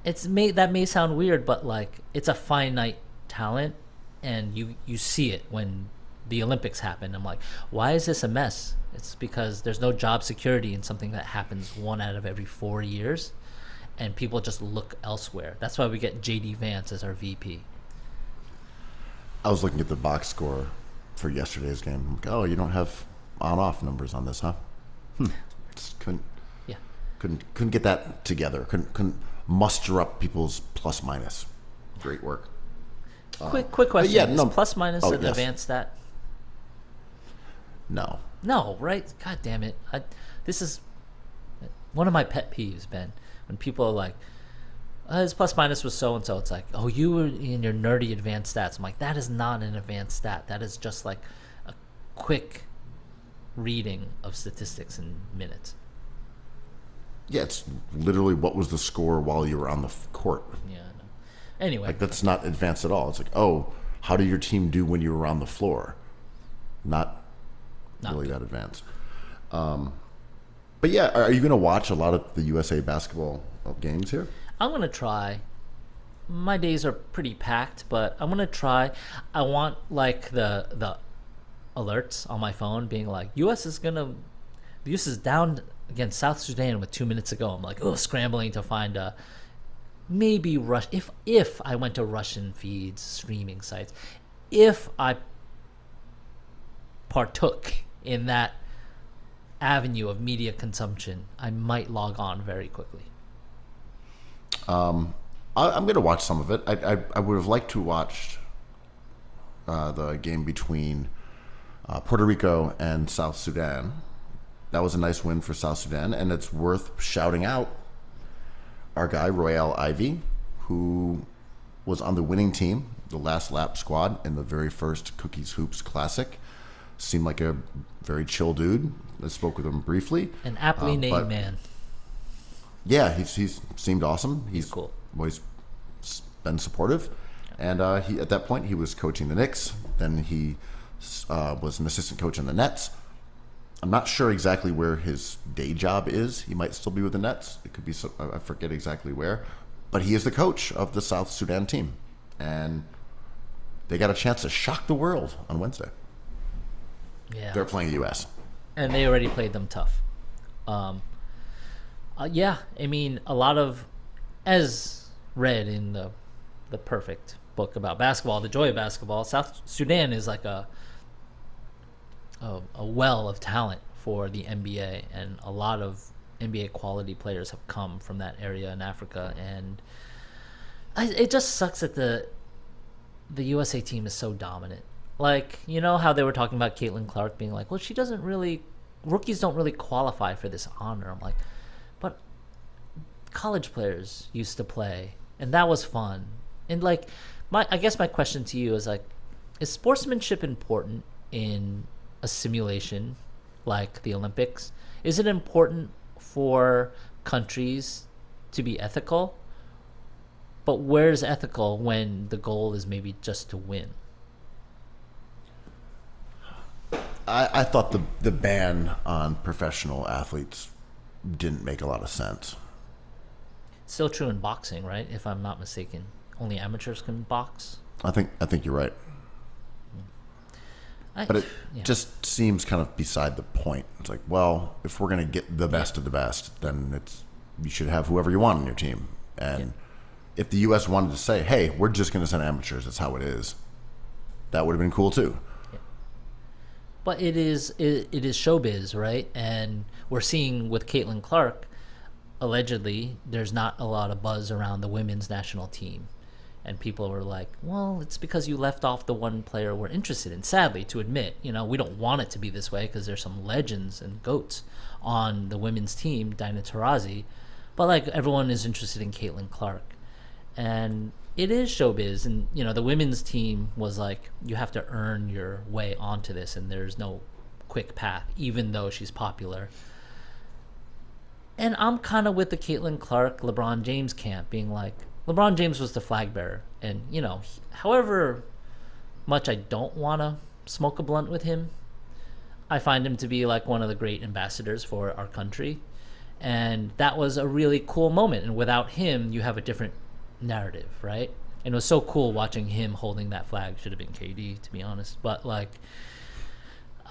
it's may that may sound weird, but like it's a finite talent, and you you see it when the Olympics happen. I'm like, why is this a mess? It's because there's no job security in something that happens one out of every four years, and people just look elsewhere. That's why we get JD Vance as our VP. I was looking at the box score for yesterday's game. I'm like, oh, you don't have on-off numbers on this, huh? Hmm. Just couldn't Yeah. couldn't couldn't get that together. Couldn't couldn't muster up people's plus minus. Great work. quick, quick question. yeah, no- plus minus oh, an yes. advanced stat? No. No, right? God damn it! I, this is one of my pet peeves, Ben. When people are like, uh, "His plus minus was so and so," it's like, "Oh, you were in your nerdy advanced stats." I'm like, that is not an advanced stat. That is just like a quick reading of statistics in minutes. Yeah, it's literally what was the score while you were on the court. Yeah. I know. Anyway, Like that's not advanced at all. It's like, oh, how did your team do when you were on the floor? Not, Not really that advanced. Um, but yeah, are are you going to watch a lot of the USA basketball uh, games here? I'm gonna try. My days are pretty packed, but I'm gonna try. I want like the the alerts on my phone being like, "U.S. is gonna, the U.S. is down against South Sudan with two minutes ago." I'm like, oh, scrambling to find a maybe Rush. If if I went to Russian feeds, streaming sites, if I partook in that avenue of media consumption, I might log on very quickly. I, I'm going to watch some of it. I, I, I would have liked to watch uh, the game between uh, Puerto Rico and South Sudan. That was a nice win for South Sudan, and it's worth shouting out our guy Royal Ivey, who was on the winning team, the last lap squad in the very first Cookies Hoops Classic. Seemed like a very chill dude. I spoke with him briefly. An aptly Uh, named man. Yeah, he's he's seemed awesome. He's, cool. Always been supportive, and uh, he at that point he was coaching the Knicks. Then he uh, was an assistant coach in the Nets. I'm not sure exactly where his day job is. He might still be with the Nets. It could be so, I forget exactly where, but he is the coach of the South Sudan team, and they got a chance to shock the world on Wednesday. Yeah. They're playing the U.S. and they already played them tough. Um, uh, yeah, I mean, a lot of, as read in the, the perfect book about basketball, the joy of basketball. South Sudan is like a, a, a well of talent for the NBA, and a lot of NBA quality players have come from that area in Africa, and I, it just sucks that the the USA team is so dominant. Like, you know how they were talking about Caitlin Clark being like, well, she doesn't really, rookies don't really qualify for this honor. I'm like, but college players used to play, and that was fun. And like, my, I guess my question to you is like, is sportsmanship important in a simulation like the Olympics? Is it important for countries to be ethical? But where's ethical when the goal is maybe just to win? I, I thought the the ban on professional athletes didn't make a lot of sense. Still true in boxing, right? If I'm not mistaken, only amateurs can box. I think I think you're right, I, but it yeah. just seems kind of beside the point. It's like, well, if we're gonna get the best of the best, then it's you should have whoever you want on your team. And if the U.S. wanted to say, "Hey, we're just gonna send amateurs," that's how it is. That would have been cool too. But it is it, it is showbiz, right? And we're seeing with Caitlin Clark, allegedly, there's not a lot of buzz around the women's national team. And people were like, well, it's because you left off the one player we're interested in. Sadly, to admit, you know, we don't want it to be this way because there's some legends and goats on the women's team, Diana Taurasi. But like everyone is interested in Caitlin Clark. And it is showbiz. And, you know, the women's team was like, you have to earn your way onto this, and there's no quick path, even though she's popular. And I'm kind of with the Caitlin Clark, LeBron James camp, being like, LeBron James was the flag bearer. And, you know, however much I don't want to smoke a blunt with him, I find him to be like one of the great ambassadors for our country. And that was a really cool moment. And without him, you have a different narrative, right? And it was so cool watching him holding that flag. Should have been KD, to be honest. But, like,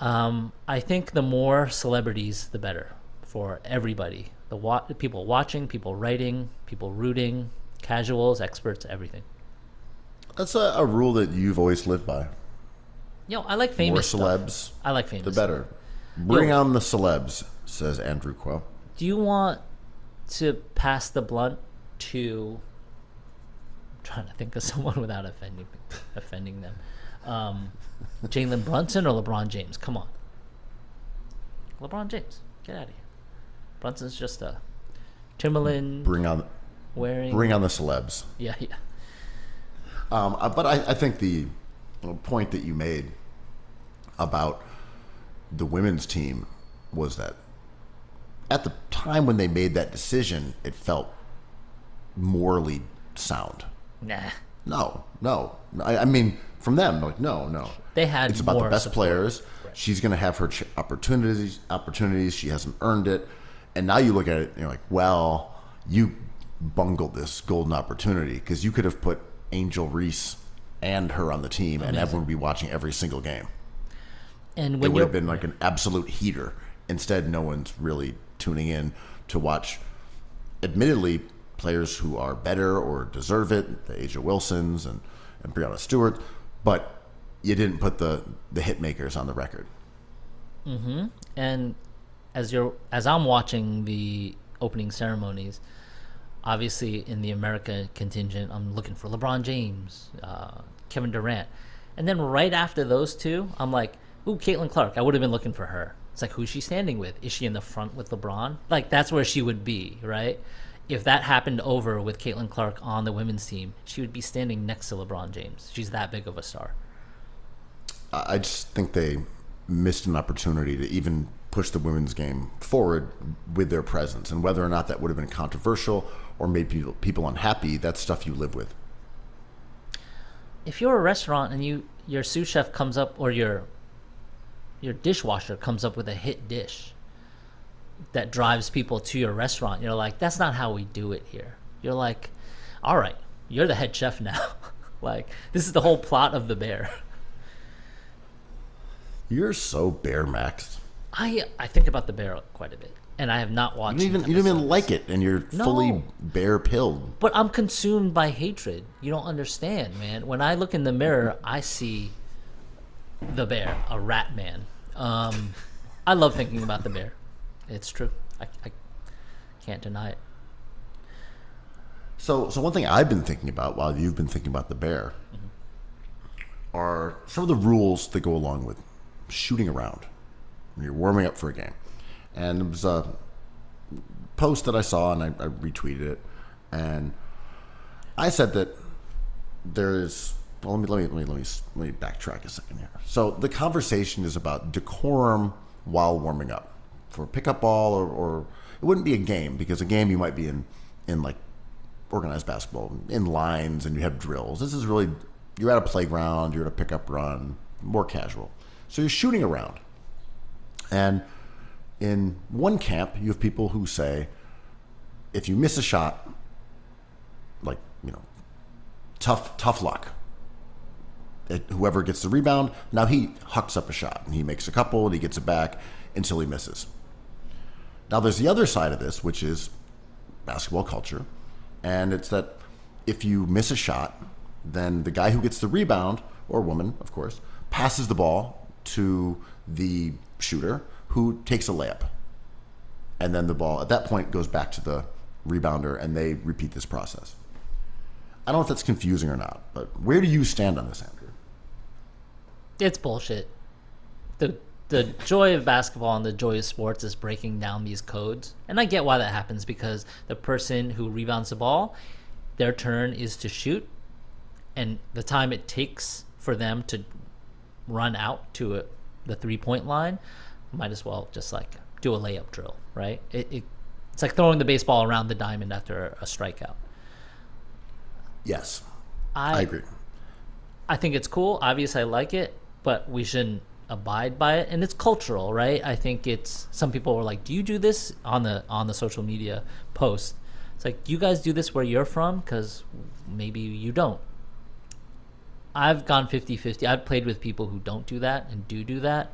um, I think the more celebrities, the better for everybody. The wa- people watching, people writing, people rooting, casuals, experts, everything. That's a, a rule that you've always lived by. Yo, I like More famous stuff. celebs, I like famous. the stuff. better. Bring Yo. on the celebs, says Andrew Kuo. Do you want to pass the blunt to? Trying to think of someone without offending offending them. Um, Jalen Brunson or LeBron James? Come on, LeBron James, get out of here. Brunson's just a Timberland Bring on, wearing. bring on the celebs. Yeah, yeah. Um, uh, but I, I think the point that you made about the women's team was that at the time when they made that decision, it felt morally sound. Nah, No, no. I, I mean, from them, like, no, no. They had It's about the best support. players. She's going to have her ch- opportunities. Opportunities. She hasn't earned it. And now you look at it and you're like, well, you bungled this golden opportunity because you could have put Angel Reese and her on the team, and everyone would be watching every single game. and It would have been like an absolute heater. Instead, no one's really tuning in to watch. Admittedly, players who are better or deserve it, the A'ja Wilsons and, and Breanna Stewart, but you didn't put the the hit makers on the record. Mm-hmm. and as you're as I'm watching the opening ceremonies, obviously in the America contingent, I'm looking for LeBron James, uh, Kevin Durant, and then right after those two, I'm like, ooh, Caitlin Clark. I would have been looking for her. It's like who's she standing with? Is she in the front with LeBron? Like that's where she would be, right? If that happened over with Caitlin Clark on the women's team, she would be standing next to LeBron James. She's that big of a star. I just think they missed an opportunity to even push the women's game forward with their presence, and whether or not that would have been controversial or made people people unhappy, that's stuff you live with. if you're a restaurant and you your sous chef comes up or your your dishwasher comes up with a hit dish that drives people to your restaurant, you're like, that's not how we do it here. You're like, all right, you're the head chef now. like this is the whole plot of the bear. You're so bear maxed. I I think about the bear quite a bit, and I have not You watched. don't even you don't even like it, and you're fully bear pilled. But I'm consumed by hatred. You don't understand, man. When I look in the mirror, I see the bear, a rat man. Um, I love thinking about the bear. It's true. I, I can't deny it. So, so one thing I've been thinking about while you've been thinking about the bear mm-hmm. are some of the rules that go along with shooting around when you're warming up for a game. And it was a post that I saw, and I, I retweeted it, and I said that there is. Well, let me let me let me let me let me backtrack a second here. So the conversation is about decorum while warming up for pickup ball, or, or it wouldn't be a game because a game you might be in in like organized basketball in lines and you have drills. This is really you're at a playground, you're at a pickup run, more casual. So you're shooting around. And in one camp, you have people who say if you miss a shot, like, you know, tough tough luck. It, whoever gets the rebound, now he hucks up a shot and he makes a couple and he gets it back until he misses. Now there's the other side of this, which is basketball culture, and it's that if you miss a shot, then the guy who gets the rebound, or woman, of course, passes the ball to the shooter who takes a layup. And then the ball at that point goes back to the rebounder and they repeat this process. I don't know if that's confusing or not, but where do you stand on this, Andrew? It's bullshit. The joy of basketball and the joy of sports is breaking down these codes. And I get why that happens because the person who rebounds the ball, their turn is to shoot and the time it takes for them to run out to a, the three point line, might as well just like do a layup drill, right? It, it it's like throwing the baseball around the diamond after a strikeout. Yes, I, I agree. I think it's cool. Obviously, I like it, but we shouldn't abide by it. And it's cultural, right? I think it's some people were like, "Do you do this on the on the social media post?" It's like, you guys do this where you're from?" Because maybe you don't. I've gone 50-50. I've played with people who don't do that and do do that.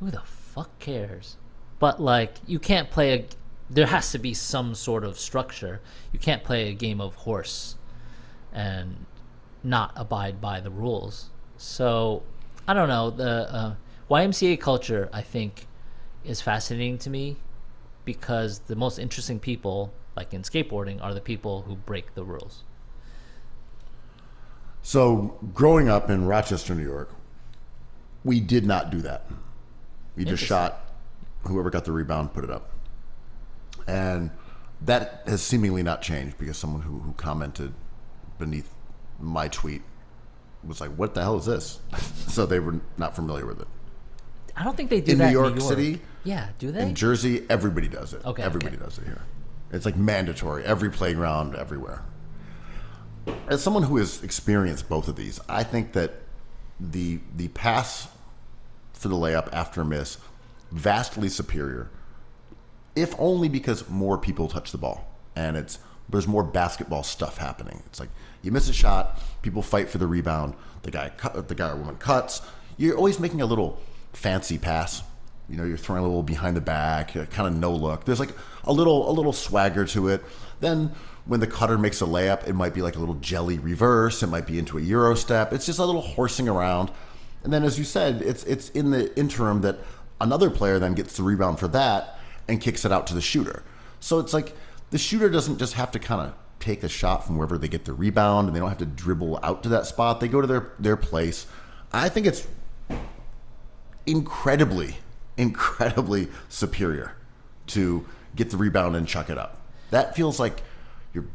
Who the fuck cares? But like, you can't play a. There has to be some sort of structure. You can't play a game of horse and not abide by the rules. So I don't know the uh, YMCA culture. I think is fascinating to me because the most interesting people, like in skateboarding, are the people who break the rules. So, growing up in Rochester, New York, we did not do that. We just shot whoever got the rebound, put it up. And that has seemingly not changed because someone who, who commented beneath my tweet was like, What the hell is this? so they were not familiar with it. I don't think they do In that New in York New York City, Yeah, do they? In Jersey, everybody does it. Okay, Everybody okay. does it here. It's like mandatory. Every playground, everywhere. As someone who has experienced both of these, I think that the the pass for the layup after a miss vastly superior, if only because more people touch the ball and it's there's more basketball stuff happening. It's like you miss a shot, people fight for the rebound. The guy, cut, the guy or woman cuts. You're always making a little fancy pass. You know, you're throwing a little behind the back, uh, kind of no look. There's like a little a little swagger to it. Then when the cutter makes a layup, it might be like a little jelly reverse. It might be into a euro step. It's just a little horsing around. And then, as you said, it's it's in the interim that another player then gets the rebound for that and kicks it out to the shooter. So it's like the shooter doesn't just have to kind of take a shot from wherever they get the rebound, and they don't have to dribble out to that spot. They go to their their place. I think it's incredibly, incredibly superior to get the rebound and chuck it up. That feels like your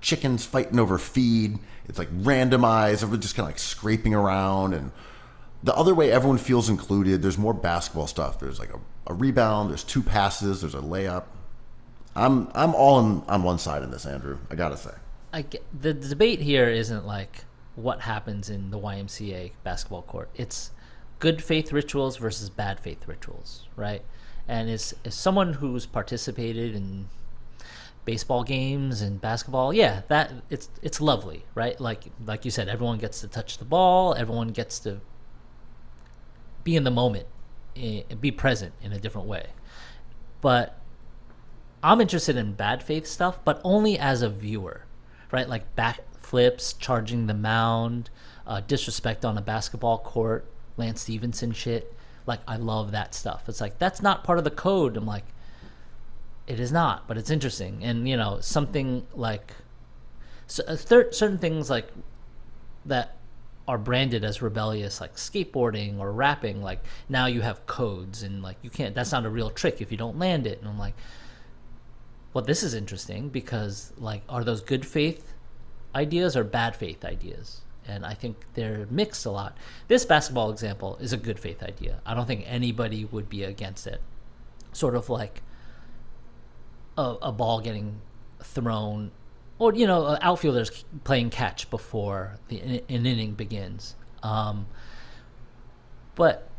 chickens fighting over feed. It's like randomized. Everyone's just kind of like scraping around. And the other way, everyone feels included. There's more basketball stuff. There's like a, a rebound. There's two passes. There's a layup. I'm I'm all in, on one side in this, Andrew. I gotta say. I get, the debate here isn't like what happens in the YMCA basketball court. It's good faith rituals versus bad faith rituals, right? And as, as someone who's participated in baseball games and basketball, yeah, that it's it's lovely, right? Like like you said, everyone gets to touch the ball, everyone gets to be in the moment, eh, be present in a different way. But I'm interested in bad faith stuff, but only as a viewer, right? Like back flips, charging the mound, uh, disrespect on a basketball court, Lance Stephenson shit. Like I love that stuff. It's like that's not part of the code. I'm like, it is not, but it's interesting. And you know, something like so, uh, certain things like that are branded as rebellious, like skateboarding or rapping. Like now you have codes, and like you can't. That's not a real trick if you don't land it. And I'm like, well, this is interesting because like, are those good faith ideas or bad faith ideas? And I think they're mixed a lot. This basketball example is a good faith idea. I don't think anybody would be against it. Sort of like a, a ball getting thrown, or you know, outfielders playing catch before the an inning begins. Um, but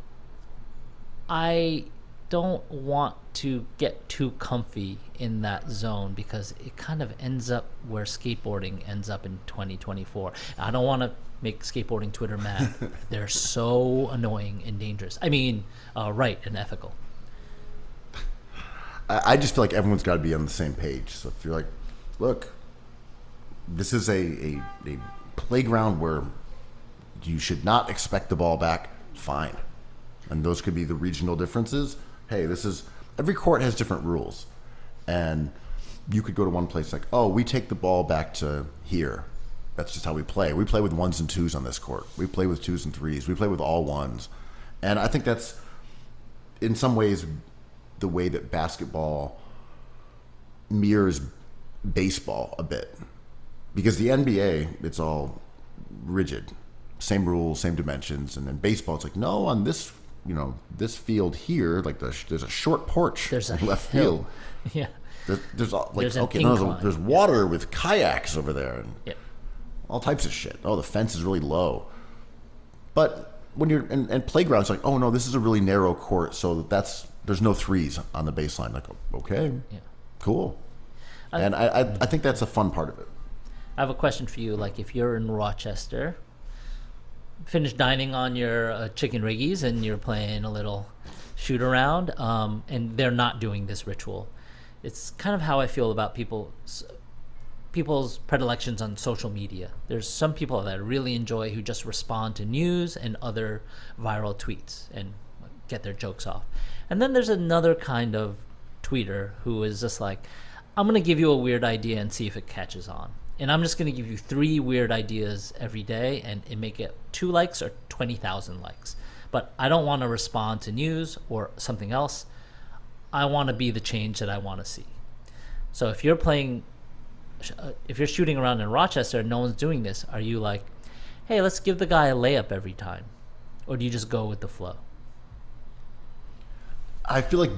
I don't want to get too comfy in that zone because it kind of ends up where skateboarding ends up in 2024. I don't want to make skateboarding Twitter mad. They're so annoying and dangerous. I mean, uh, right and ethical. I, I just feel like everyone's got to be on the same page. So if you're like, look, this is a, a, a playground where you should not expect the ball back, fine. And those could be the regional differences. Hey, this is every court has different rules. And you could go to one place like, oh, we take the ball back to here. That's just how we play. We play with ones and twos on this court. We play with twos and threes. We play with all ones. And I think that's in some ways the way that basketball mirrors baseball a bit. Because the NBA, it's all rigid. Same rules, same dimensions. And then baseball, it's like, no, on this, you know, this field here, like the, there's a short porch There's a left hill. field. Yeah. There's, there's all, like There's okay, no, there's, there's water with kayaks over there and Yeah. all types of shit. Oh, the fence is really low. But when you're in, in playgrounds, like, oh no, this is a really narrow court, so that's there's no threes on the baseline. Like, okay, Yeah. cool. and I, I I think that's a fun part of it. I have a question for you. Like, if you're in Rochester, finish dining on your uh, chicken riggies, and you're playing a little shoot around, um, and they're not doing this ritual. It's kind of how I feel about people, people's predilections on social media. There's some people that I really enjoy who just respond to news and other viral tweets and get their jokes off. And then there's another kind of tweeter who is just like, I'm going to give you a weird idea and see if it catches on. And I'm just going to give you three weird ideas every day and it may get two likes or 20,000 likes. But I don't want to respond to news or something else. I want to be the change that I want to see. So if you're playing, uh, if you're shooting around in Rochester and no one's doing this, are you like, hey, let's give the guy a layup every time? Or do you just go with the flow? I feel like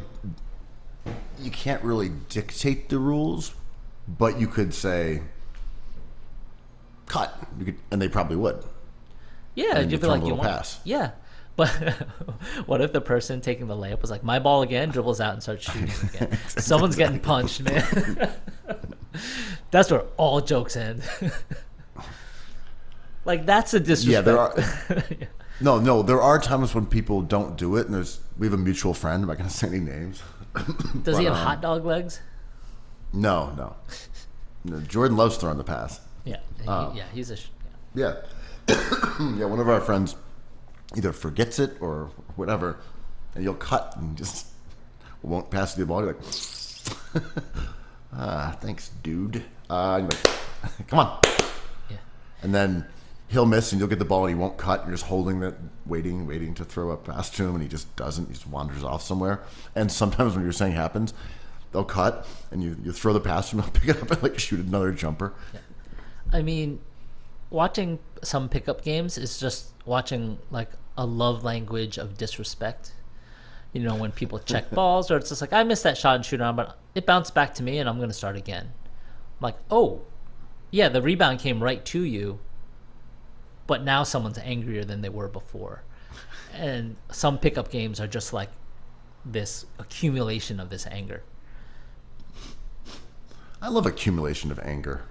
you can't really dictate the rules, but you could say cut, could, and they probably would. Yeah, you'd you be like, you want, pass. yeah. But what if the person taking the layup was like, my ball again, dribbles out and starts shooting again? Someone's getting punched, man. that's where all jokes end. like that's a disrespect. Yeah, there are. No, no, there are times when people don't do it, and there's we have a mutual friend. I'm not going to say any names. Does he have um, hot dog legs? No, no, no. Jordan loves throwing the pass. Yeah, he- Oh. yeah, he's a. Sh- yeah. Yeah, yeah. One of our friends either forgets it or whatever, and you'll cut and just won't pass the ball. You're like, ah, thanks, dude. Uh, like, come on, yeah. and then he'll miss, and you'll get the ball, and he won't cut. You're just holding it, waiting, waiting to throw a pass to him, and he just doesn't. He just wanders off somewhere. And sometimes when you're saying happens, they'll cut, and you, you throw the pass to him, he'll pick it up and like shoot another jumper. I mean, watching some pickup games is just watching like a love language of disrespect. You know, when people check balls, or it's just like I missed that shot and shoot around, but it bounced back to me, and I'm going to start again. I'm like, oh, yeah, the rebound came right to you, but now someone's angrier than they were before. And some pickup games are just like this accumulation of this anger. I love accumulation of anger.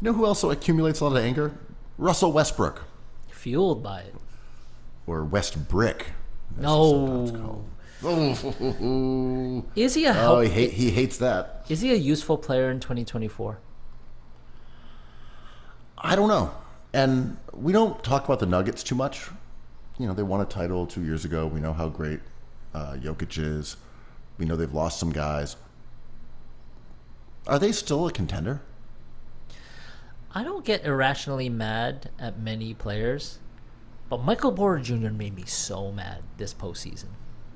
You know who else accumulates a lot of anger? Russell Westbrook Fueled by it. or West Brick. No. Is he a Oh, he, hate, he hates that. is he a useful player in 2024? I don't know. And we don't talk about the Nuggets too much. You know, they won a title two years ago. We know how great uh, Jokic is. We know they've lost some guys. Are they still a contender? I don't get irrationally mad at many players, but Michael Porter Jr. made me so mad this postseason.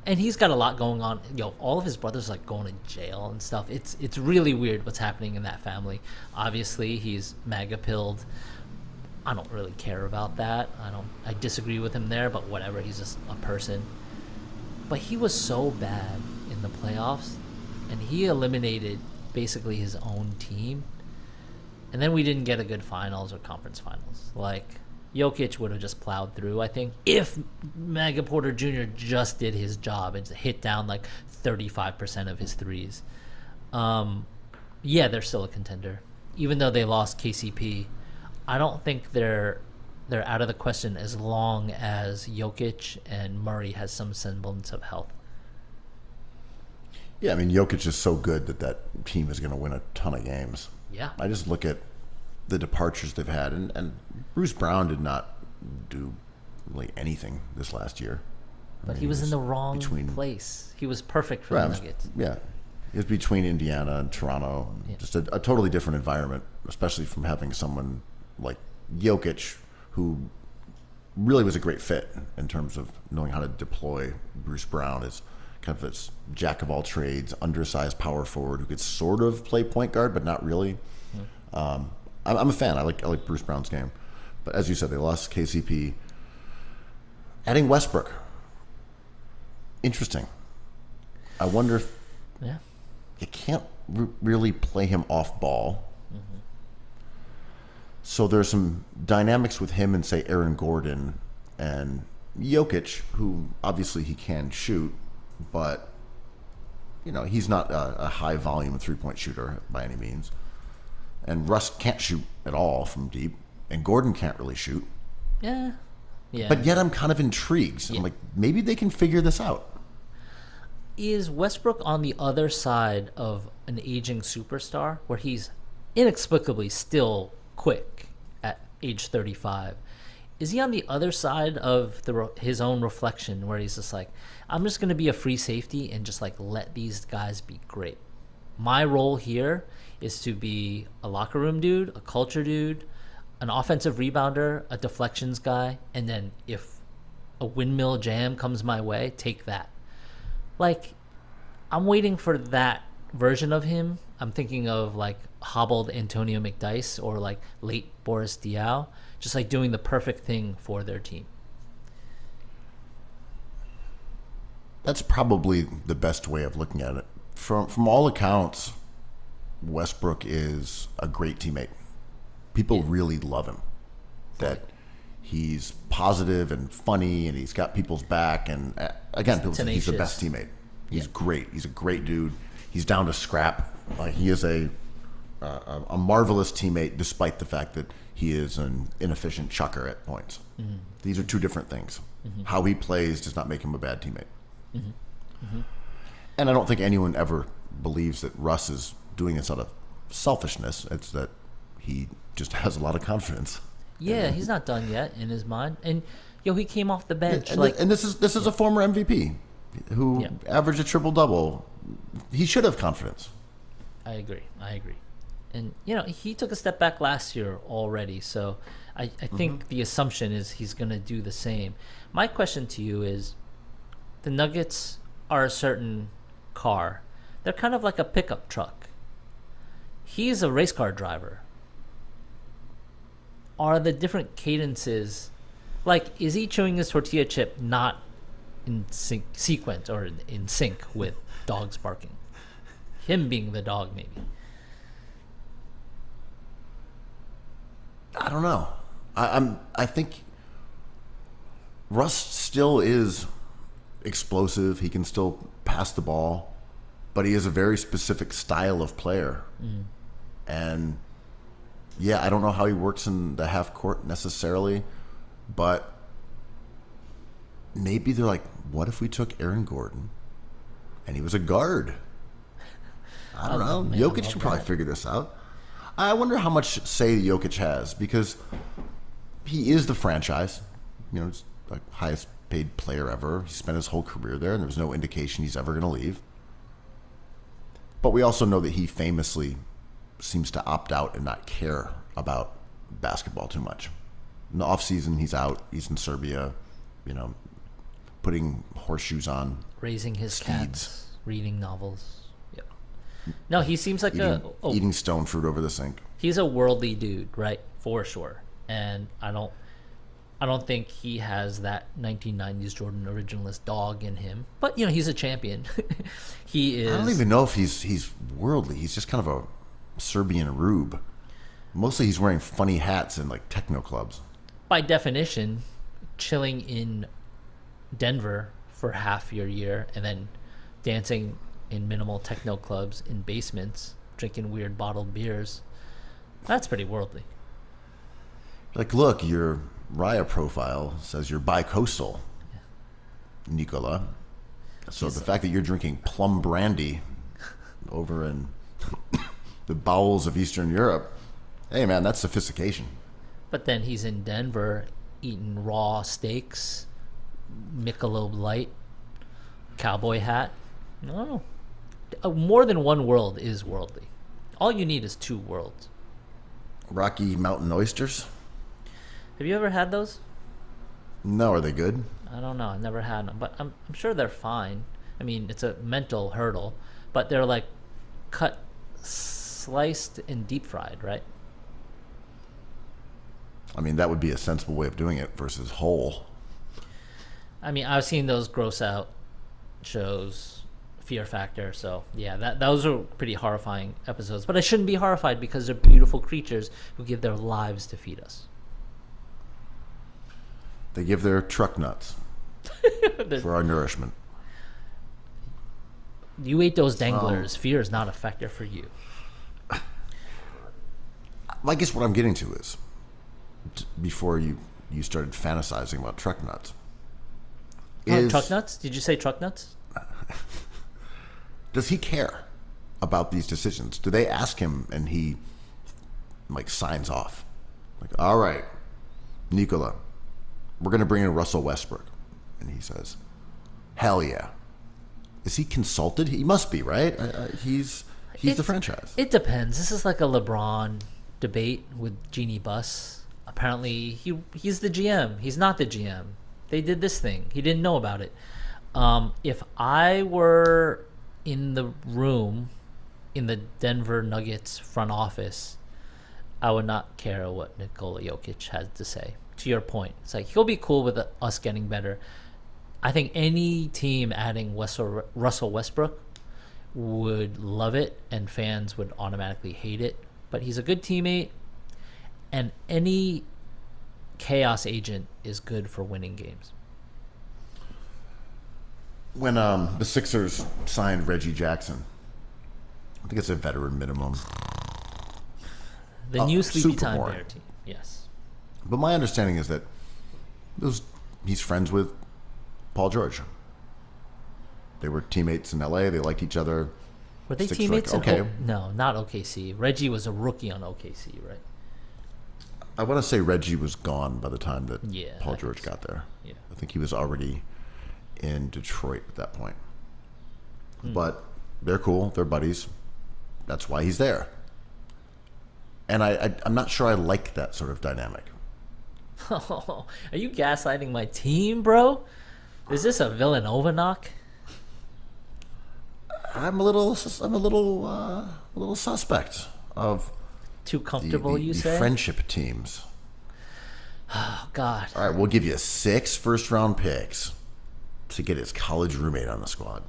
And he's got a lot going on. Yo, all of his brothers like going to jail and stuff. It's it's really weird what's happening in that family. Obviously, he's mega pilled. I don't really care about that. I don't. I disagree with him there, but whatever. He's just a person. But he was so bad in the playoffs, and he eliminated basically his own team. And then we didn't get a good finals or conference finals. Like Jokic would have just plowed through, I think, if Mega Porter Jr. just did his job and hit down like 35% of his threes. Um, yeah, they're still a contender. Even though they lost KCP, I don't think they're they're out of the question as long as Jokic and Murray has some semblance of health. Yeah, I mean, Jokic is so good that that team is going to win a ton of games. Yeah. I just look at the departures they've had, and, and Bruce Brown did not do really anything this last year. I But mean, he was in the wrong between- place. He was perfect for Right, the Nuggets. yeah, it was between Indiana and Toronto. Just a, a totally different environment, especially from having someone like Jokic, who really was a great fit in terms of knowing how to deploy Bruce Brown as kind of this jack of all trades, undersized power forward who could sort of play point guard, but not really. Um, I'm, I'm a fan. I like I like Bruce Brown's game, but as you said, they lost KCP. Adding Westbrook, interesting. I wonder if Yeah. you can't r- really play him off ball. So there's some dynamics with him and say Aaron Gordon and Jokic, who obviously he can shoot, but you know he's not a, a high volume three point shooter by any means. And Russ can't shoot at all from deep, and Gordon can't really shoot. Yeah. Yeah. But yet I'm kind of intrigued. I'm like, maybe they can figure this out. is Westbrook on the other side of an aging superstar where he's inexplicably still quick at age 35? Is he on the other side of the his own reflection where he's just like, I'm just going to be a free safety and just like let these guys be great? My role here is to be a locker room dude, a culture dude, an offensive rebounder, a deflections guy, and then if a windmill jam comes my way, take that like I'm waiting for that version of him. I'm thinking of like hobbled Antonio McDyess or like late Boris Diaw, just like doing the perfect thing for their team. That's probably the best way of looking at it. From from all accounts, Westbrook is a great teammate. People really love him. That he's positive and funny, and he's got people's back. And uh, again, people say he's the best teammate. He's great. He's a great dude. He's down to scrap. Like he is a uh, a marvelous teammate, despite the fact that he is an inefficient chucker at points. Mm-hmm. These are two different things. Mm-hmm. How he plays does not make him a bad teammate. Mm-hmm. And I don't think anyone ever believes that Russ is doing this out of selfishness. It's that he just has a lot of confidence. Yeah, he's not done yet in his mind. And yo, he came off the bench And, like and this is this is a former MVP who Yeah. averaged a triple double. He should have confidence. I agree. I agree. And you know, he took a step back last year already, so I, I mm-hmm. think the assumption is he's going to do the same. My question to you is the Nuggets are a certain car. They're kind of like a pickup truck. He's a race car driver. Are the different cadences like is he chewing his tortilla chip not in sync, sequence or in, in sync with dogs barking? Him being the dog, maybe. I don't know. I, I'm. I think Russ still is explosive. He can still pass the ball, but he is a very specific style of player. And yeah, I don't know how he works in the half court necessarily, but maybe they're like, what if we took Aaron Gordon and he was a guard? I don't know. I Jokic can probably that. figure this out. I wonder how much say Jokic has because he is the franchise. You know, he's the highest paid player ever. He spent his whole career there, and there's no indication he's ever going to leave. But we also know that he famously seems to opt out and not care about basketball too much. In the off season, he's out. He's in Serbia, you know, putting horseshoes on, Raising his Steeds. cats, reading novels. No, he seems like eating, a oh, eating stone fruit over the sink. he's a worldly dude, right? For sure. And I don't I don't think he has that 1990s Jordan originalist dog in him. But you know, he's a champion. he is I don't even know if he's he's worldly. He's just kind of a Serbian rube. Mostly, he's wearing funny hats in like techno clubs. by definition chilling in Denver for half your year and then dancing in minimal techno clubs in basements, drinking weird bottled beers. That's pretty worldly. Like, look, your Raya profile says you're bi-coastal, Nikola. So He's- the fact that you're drinking plum brandy over in the bowels of Eastern Europe, hey man, that's sophistication. But then he's in Denver eating raw steaks, Michelob Light, cowboy hat. No. Uh, More than one world is worldly. All you need is two worlds. Rocky Mountain oysters? Have you ever had those? No, are they good? I don't know. I've never had them, but I'm, I'm sure they're fine. I mean, it's a mental hurdle, but they're like cut, sliced, and deep fried, right? I mean, that would be a sensible way of doing it versus whole. I mean, I've seen those gross out shows, Fear Factor. So yeah, that those are pretty horrifying episodes. But I shouldn't be horrified because they're beautiful creatures who give their lives to feed us. They give their truck nuts for our nourishment. You ate those danglers. Fear is not a factor for you. I guess what I'm getting to is t- before you you started fantasizing about truck nuts. Oh, truck nuts? Did you say truck nuts? Does he care about these decisions? Do they ask him and he like signs off? Like, all right, Nikola, we're gonna bring in Russell Westbrook, and he says, "Hell yeah." Is he consulted? He must be, right? He's he's the franchise. It depends. This is like a LeBron debate with Jeanie Buss. Apparently, he he's the GM. He's not the GM. They did this thing. He didn't know about it. Um, if I were in the room in the Denver Nuggets front office, I would not care what Nikola Jokic has to say. To your point, it's like he'll be cool with us getting better. I think any team adding Russell Westbrook would love it, and fans would automatically hate it. But he's a good teammate, and any chaos agent is good for winning games. When um, the Sixers signed Reggie Jackson, I think it's a veteran minimum. The Oh, new Sleepy super Time. Bear team. Yes. But my understanding is that those, he's friends with Paul George. They were teammates in LA. They liked each other. Were they Six, like, teammates? in okay. O- no, not OKC. Reggie was a rookie on OKC, right? I want to say Reggie was gone by the time that Yeah, Paul George got there. Yeah. I think he was already in Detroit at that point. Hmm. But they're cool. They're buddies. That's why he's there. And I, I, I'm not sure I like that sort of dynamic. Are you gaslighting my team, bro? Is this a Villanova knock? I'm a little, I'm a little, uh, a little suspect of Too the, comfortable, the- you the say? friendship teams. oh, God. All right, we'll give you six first round picks to get his college roommate on the squad.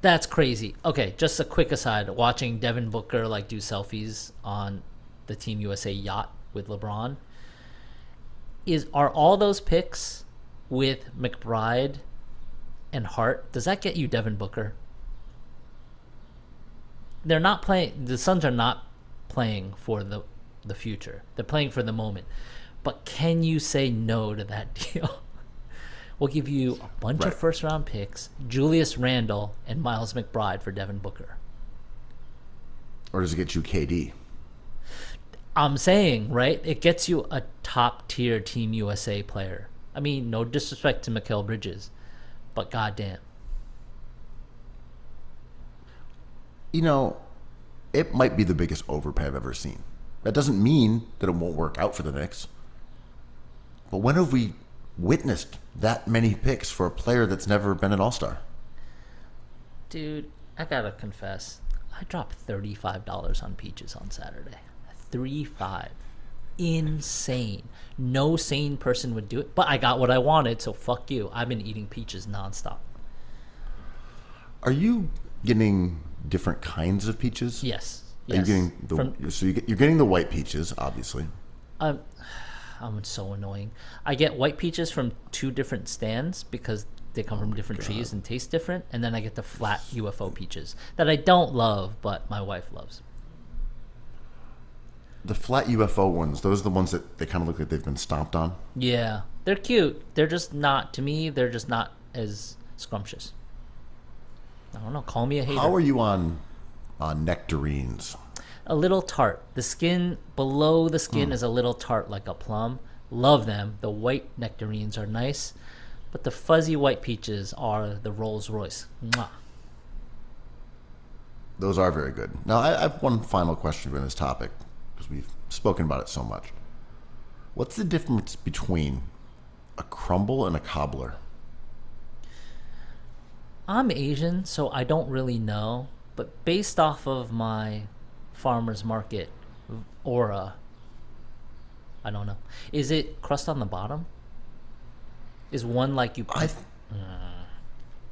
That's crazy. Okay, just a quick aside. Watching Devin Booker like do selfies on the Team USA yacht with LeBron. Is are all those picks with McBride and Hart? Does that get you Devin Booker? they're not playing. The Suns are not playing for the the future. They're playing for the moment. But can you say no to that deal? We'll give you a bunch Right. of first round picks, Julius Randle and Miles McBride for Devin Booker. Or does it get you KD? I'm saying, right? It gets you a top tier Team USA player. I mean, no disrespect to Mikal Bridges, but goddamn. You know, it might be the biggest overpay I've ever seen. That doesn't mean that it won't work out for the Knicks. But when have we witnessed that many picks for a player that's never been an All Star? Dude, I gotta confess, I dropped thirty-five dollars on peaches on Saturday. Three-five, insane. No sane person would do it, but I got what I wanted, so fuck you. I've been eating peaches nonstop. Are you getting different kinds of peaches? Yes, Are yes. you getting the From- so you get, you're getting the white peaches, obviously. I'm, Um, I'm so annoying. I get white peaches from two different stands because they come oh from different trees and taste different, and then I get the flat UFO peaches that I don't love, but my wife loves. The flat UFO ones, those are the ones that they kind of look like they've been stomped on. Yeah, they're cute. They're just not to me. They're just not as scrumptious. I don't know. Call me a hater. How are you on on nectarines? A little tart. The skin below the skin hmm. is a little tart, like a plum. Love them. The white nectarines are nice, but the fuzzy white peaches are the Rolls Royce. Mwah. Those are very good. Now, I, I have one final question for this topic because we've spoken about it so much. What's the difference between a crumble and a cobbler? I'm Asian, so I don't really know, but based off of my farmer's market aura, I don't know. Is it crust on the bottom? Is one like you? I, th- mm.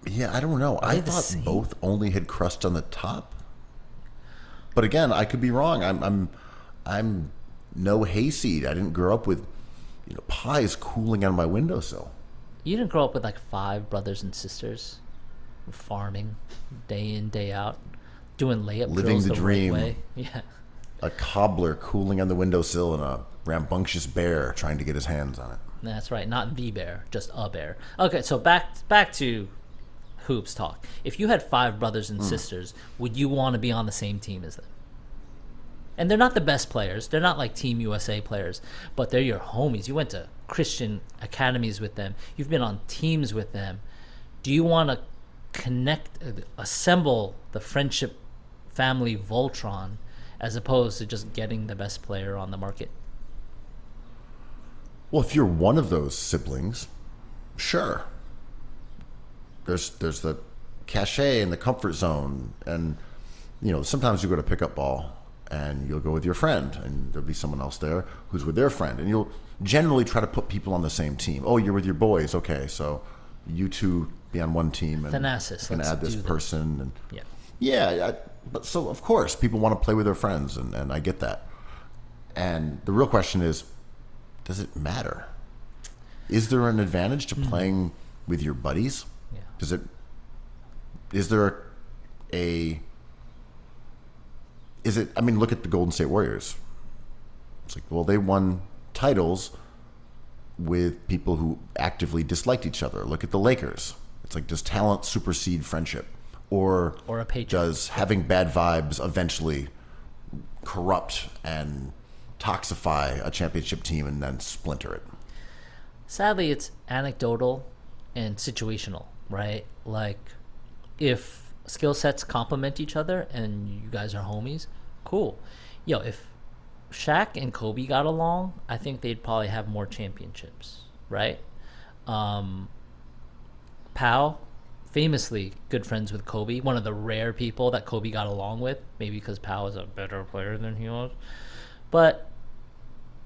yeah, I don't know. I thought same? both only had crust on the top. But again, I could be wrong. I'm, I'm, I'm no hayseed. I didn't grow up with, you know, pies cooling on my windowsill. You didn't grow up with like five brothers and sisters, farming day in day out, doing layup Living the the, dream. right way. Yeah, A cobbler cooling on the windowsill and a rambunctious bear trying to get his hands on it. that's right. Not the bear, just a bear. Okay, so back back to hoops talk. If you had five brothers and hmm. sisters, would you want to be on the same team as them? And they're not the best players. They're not like Team USA players, but they're your homies. You went to Christian academies with them. You've been on teams with them. Do you want to connect, assemble the friendship family Voltron as opposed to just getting the best player on the market? Well, if you're one of those siblings, sure. There's there's the cachet and the comfort zone, and you know sometimes you go to pick up ball and you'll go with your friend, and there'll be someone else there who's with their friend, and you'll generally try to put people on the same team. Oh, you're with your boys, okay, so you two be on one team, and Thanasis, gonna add this person, and Yeah. yeah, but so of course people want to play with their friends, and, and I get that. And the real question is, does it matter? Is there an advantage to mm-hmm. playing with your buddies? Yeah. Does it? Is there a? Is it? I mean, look at the Golden State Warriors. It's like, well, they won titles with people who actively disliked each other. Look at the Lakers. It's like, does talent supersede friendship, or Or a paycheck. does having bad vibes eventually corrupt and toxify a championship team and then splinter it? sadly it's anecdotal and situational right like if skill sets complement each other and you guys are homies cool yo if Shaq and Kobe got along I think they'd probably have more championships right um Pau famously good friends with Kobe one of the rare people that Kobe got along with. Maybe because Pau is a better player than he was. But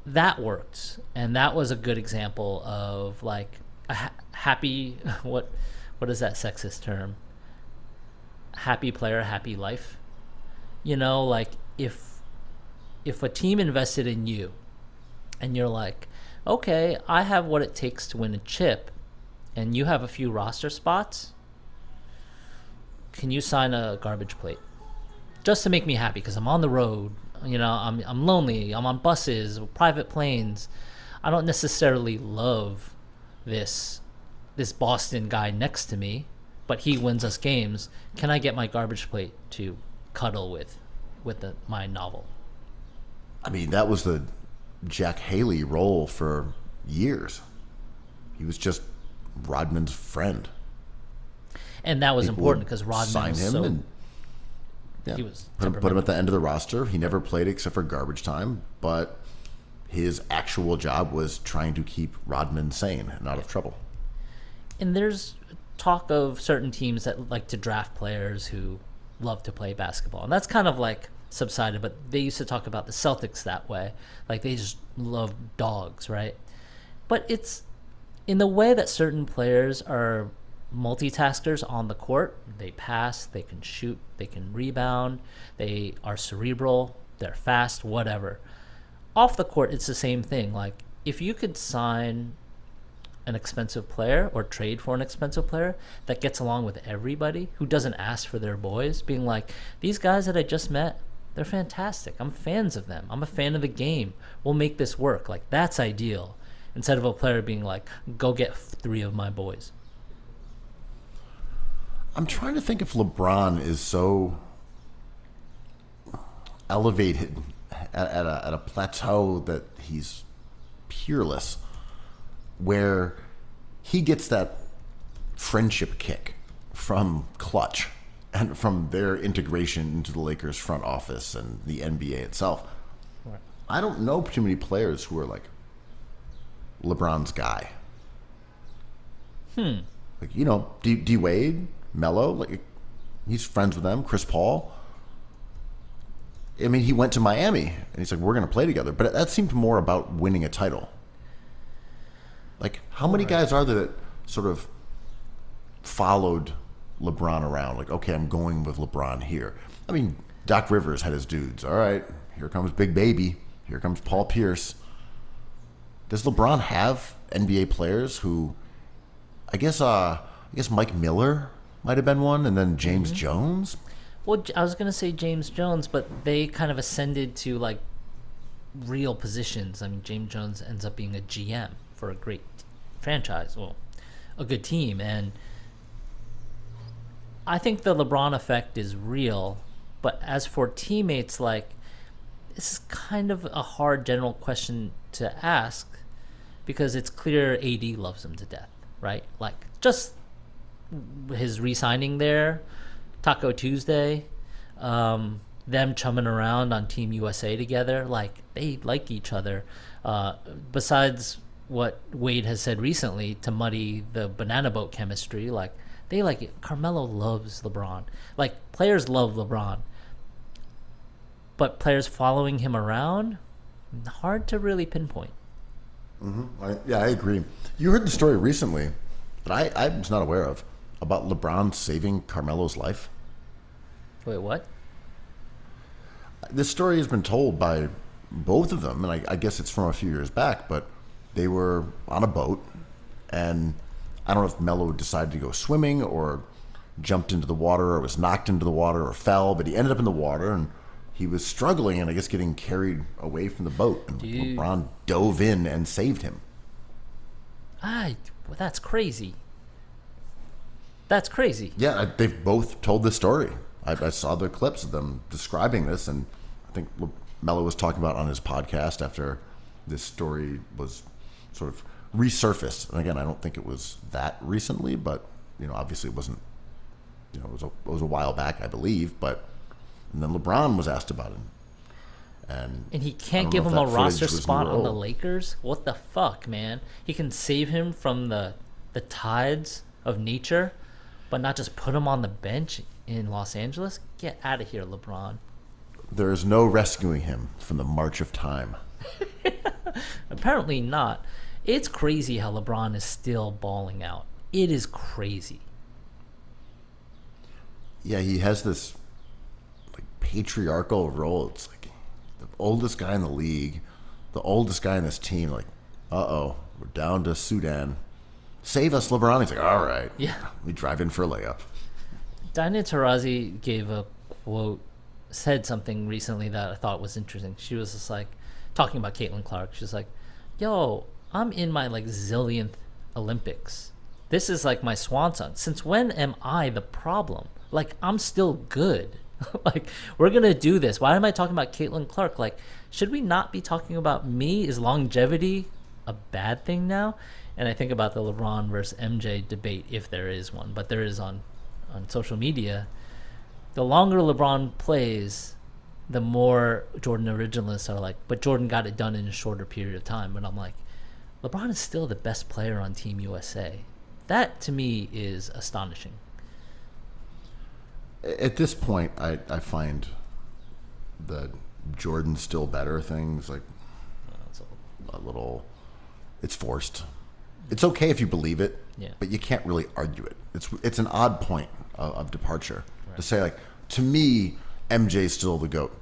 that worked. And that was a good example of like a ha- happy what what is that sexist term? Happy player happy life. You know like if if a team invested in you and you're like okay i have what it takes to win a chip and you have a few roster spots can you sign a garbage plate just to make me happy because I'm on the road. You know, I'm I'm lonely. I'm on buses, private planes. I don't necessarily love this this Boston guy next to me, but he wins us games. Can I get my garbage plate to cuddle with with the, my novel? I mean, that was the Jack Haley role for years. He was just Rodman's friend. And that was People important because Rodman was him so and yeah, he was put him, put him at the end of the roster. He never played except for garbage time, but his actual job was trying to keep Rodman sane and out of trouble. and there's talk of certain teams that like to draft players who love to play basketball and that's kind of like subsided but they used to talk about the celtics that way like they just love dogs right but it's in the way that certain players are multitaskers on the court. They pass they can shoot they can rebound they are cerebral they're fast whatever. Off the court it's the same thing. Like if you could sign an expensive player or trade for an expensive player that gets along with everybody who doesn't ask for their boys being like these guys that i just met they're fantastic. I'm fans of them. I'm a fan of the game. We'll make this work. Like that's ideal. Instead of a player being like go get three of my boys I'm trying to think if LeBron is so elevated at, at, a, at a plateau that he's peerless, where he gets that friendship kick from Klutch and from their integration into the Lakers front office and the NBA itself. I don't know too many players who are like LeBron's guy. Hmm. Like you know, D, D Wade, Melo, like he's friends with them. Chris Paul. I mean, he went to Miami and he's like, "We're going to play together." But that seemed more about winning a title. Like, how many guys are there that sort of followed LeBron around? Like, okay, I'm going with LeBron here. I mean, Doc Rivers had his dudes. All right, here comes Big Baby. Here comes Paul Pierce. Does LeBron have NBA players who? I guess. Uh, I guess Mike Miller might have been one, and then James mm-hmm. Jones. well I was going to say james jones but they kind of ascended to like real positions i mean james jones ends up being a gm for a great franchise well a good team and I think the LeBron effect is real, but as for teammates, like this is kind of a hard general question to ask because it's clear AD loves him to death, right? Like just his re-signing there, Taco Tuesday, um, them chumming around on Team USA together, like they like each other. Uh, besides what Wade has said recently to muddy the banana boat chemistry, like they like it. Carmelo loves LeBron. Like players love LeBron, but players following him around, hard to really pinpoint. I, yeah, I agree. You heard the story recently that I, I was not aware of about LeBron saving Carmelo's life. Wait, what? This story has been told by both of them, and I, I guess it's from a few years back, but they were on a boat, and I don't know if Melo decided to go swimming or jumped into the water or was knocked into the water or fell, but he ended up in the water and he was struggling and I guess getting carried away from the boat. And Dude. LeBron dove in and saved him. Ah, well, that's crazy. That's crazy. Yeah, I- they've both told the story. I, I saw the clips of them describing this, and I think Le- Melo was talking about on his podcast after this story was sort of resurfaced. And again, I don't think it was that recently, but you know, obviously it wasn't. You know, it was a, it was a while back, I believe, but and then LeBron was asked about it, and And he can't give him a roster spot on the. Lakers. What the fuck, man? He can save him from the the tides of nature, but not just put him on the bench in Los Angeles. Get out of here, LeBron. There is no rescuing him from the march of time. Apparently not. It's crazy how LeBron is still balling out. It is crazy. yeah, he has this like patriarchal role. It's like the oldest guy in the league, the oldest guy in this team. Like, uh oh, we're down to Sudan. Save us, LeBron. He's like, all right. Yeah. We drive in for a layup. Diana Taurasi gave a quote said something recently that I thought was interesting. She was just like talking about Caitlin Clark. She's like, "Yo, I'm in my like zillionth Olympics. This is like my swan song. Since when am I the problem? Like I'm still good. like we're gonna do this. Why am I talking about Caitlin Clark? Like, should we not be talking about me? Is longevity a bad thing now?" And I think about the LeBron versus MJ debate, if there is one, but there is on on social media. The longer LeBron plays, the more Jordan originalists are like, but Jordan got it done in a shorter period of time. But I'm like, LeBron is still the best player on Team USA. That to me is astonishing. At this point, I, I find the Jordan still better things like a little. It's forced. It's okay if you believe it, Yeah. but you can't really argue it. It's it's an odd point of, of departure to say like to me, MJ's still the goat.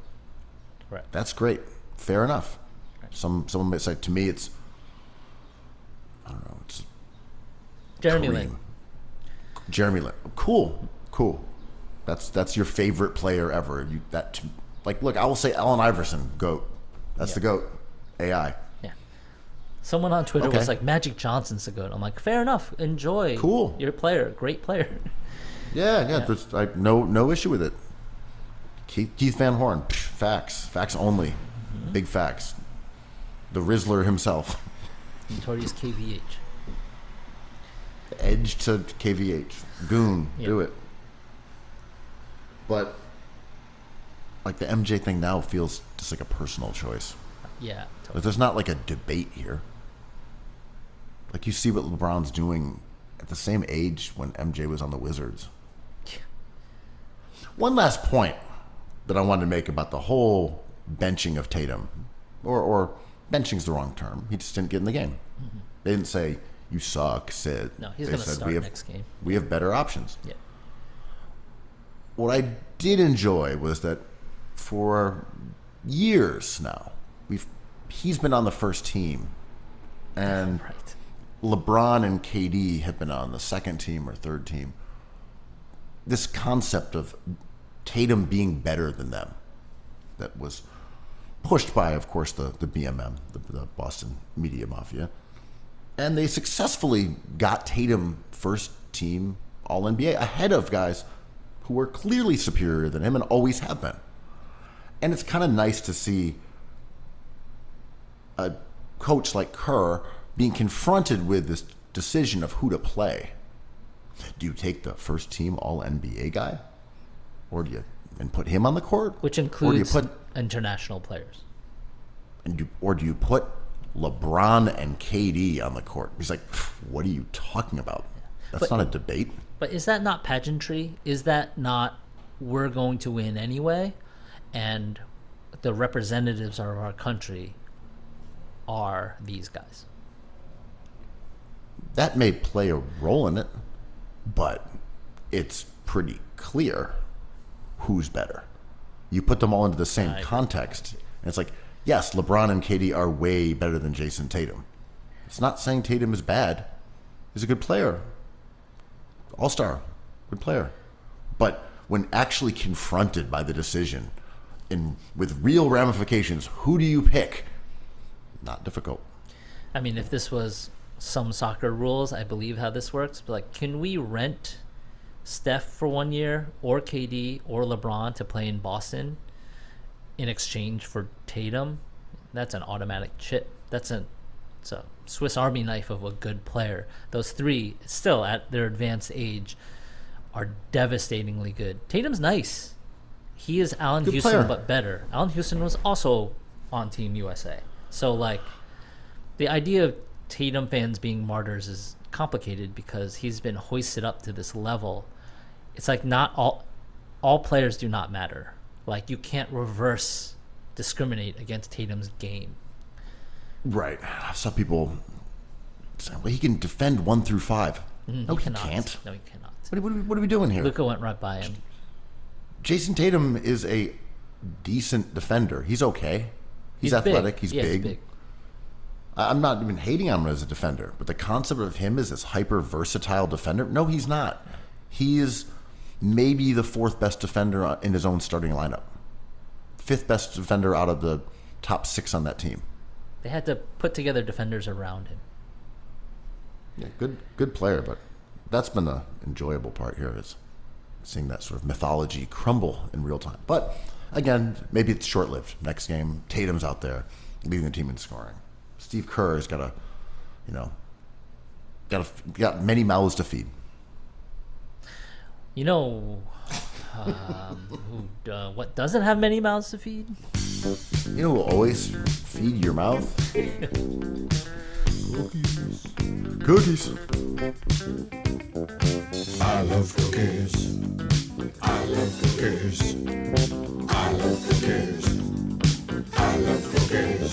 Right. That's great. Fair enough. Some someone might say to me it's I don't know, it's Jeremy Kareem. Lin. Jeremy Lin. Cool. Cool. That's that's your favorite player ever. You that like look, I will say Allen Iverson, goat. That's Yeah. the goat. AI. Yeah. Someone on Twitter was like, Magic Johnson's the goat. I'm like, fair enough. Enjoy. Cool. Your player. Great player. Yeah, yeah. There's like no no issue with it. Keith, Keith Van Horn, psh, facts, facts only, Mm-hmm. big facts. The Rizzler himself, Notorious KVH. edge to KVH, goon, Yeah. do it. But like the MJ thing now feels just like a personal choice. Yeah. Totally. Like there's not like a debate here. Like you see what LeBron's doing at the same age when MJ was on the Wizards. One last point that I wanted to make about the whole benching of Tatum, or or benching's the wrong term. He just didn't get in the game. They didn't say you suck, Sid. Mm-hmm. No, he's gonna said, start we have, next game. We have better options. Yeah. What I did enjoy was that for years now, we've he's been on the first team, and Right. LeBron and KD have been on the second team or third team. This concept of Tatum being better than them that was pushed by, of course, the, the BMM, the, the Boston Media Mafia. And they successfully got Tatum first team All NBA ahead of guys who were clearly superior than him and always have been. And it's kind of nice to see a coach like Kerr being confronted with this decision of who to play. Do you take the first team All NBA guy, or do you and put him on the court, Which or do you includes put international players. and you, or do you put LeBron and KD on the court? He's like, what are you talking about? That's But- not a debate. But is that not pageantry? Is that not we're going to win anyway? And the representatives of our country are these guys. That may play a role in it, but it's pretty clear who's better. You put them all into the same I context, and it's like, yes, LeBron and KD are way better than Jayson Tatum. It's not saying Tatum is bad. He's a good player, all star, good player. But when actually confronted by the decision, in with real ramifications, who do you pick? Not difficult. I mean, if this was some soccer rules, I believe how this works. But like, can we rent Steph for one year, or KD, or LeBron to play in Boston in exchange for Tatum? That's an automatic chip. That's a it's a Swiss Army knife of a good player. Those three, still at their advanced age, are devastatingly good. Tatum's nice. He is Allen Good Houston, player. but better. Allan Houston was also on Team USA. So like, the idea of Tatum fans being martyrs is complicated because he's been hoisted up to this level. It's like not all all players do not matter. Like you can't reverse discriminate against Tatum's game. Right. I saw people say, well, he can defend one through five. Mm, no, he, cannot. can't. No, he cannot. What are, what are we- what are we doing here? Luka went right by him. Jayson Tatum is a decent defender. He's okay. He's, big. athletic. He's Yeah, big. I- I'm not even hating on him as a defender, but the concept of him as this hyper versatile defender, no, he's not. He is maybe the fourth best defender in his own starting lineup. fifth best defender out of the top six on that team. They had to put together defenders around him. Yeah, good good player, but that's been the enjoyable part here is seeing that sort of mythology crumble in real time. But again, maybe it's short lived. Next game, Tatum's out there leading the team in scoring. Steve Kerr has got a, you know, got a, got many mouths to feed. You know, um, who, uh, what doesn't have many mouths to feed? You know, will always feed your mouth. cookies, cookies. I love cookies. I love cookies. I love cookies. I love cookies.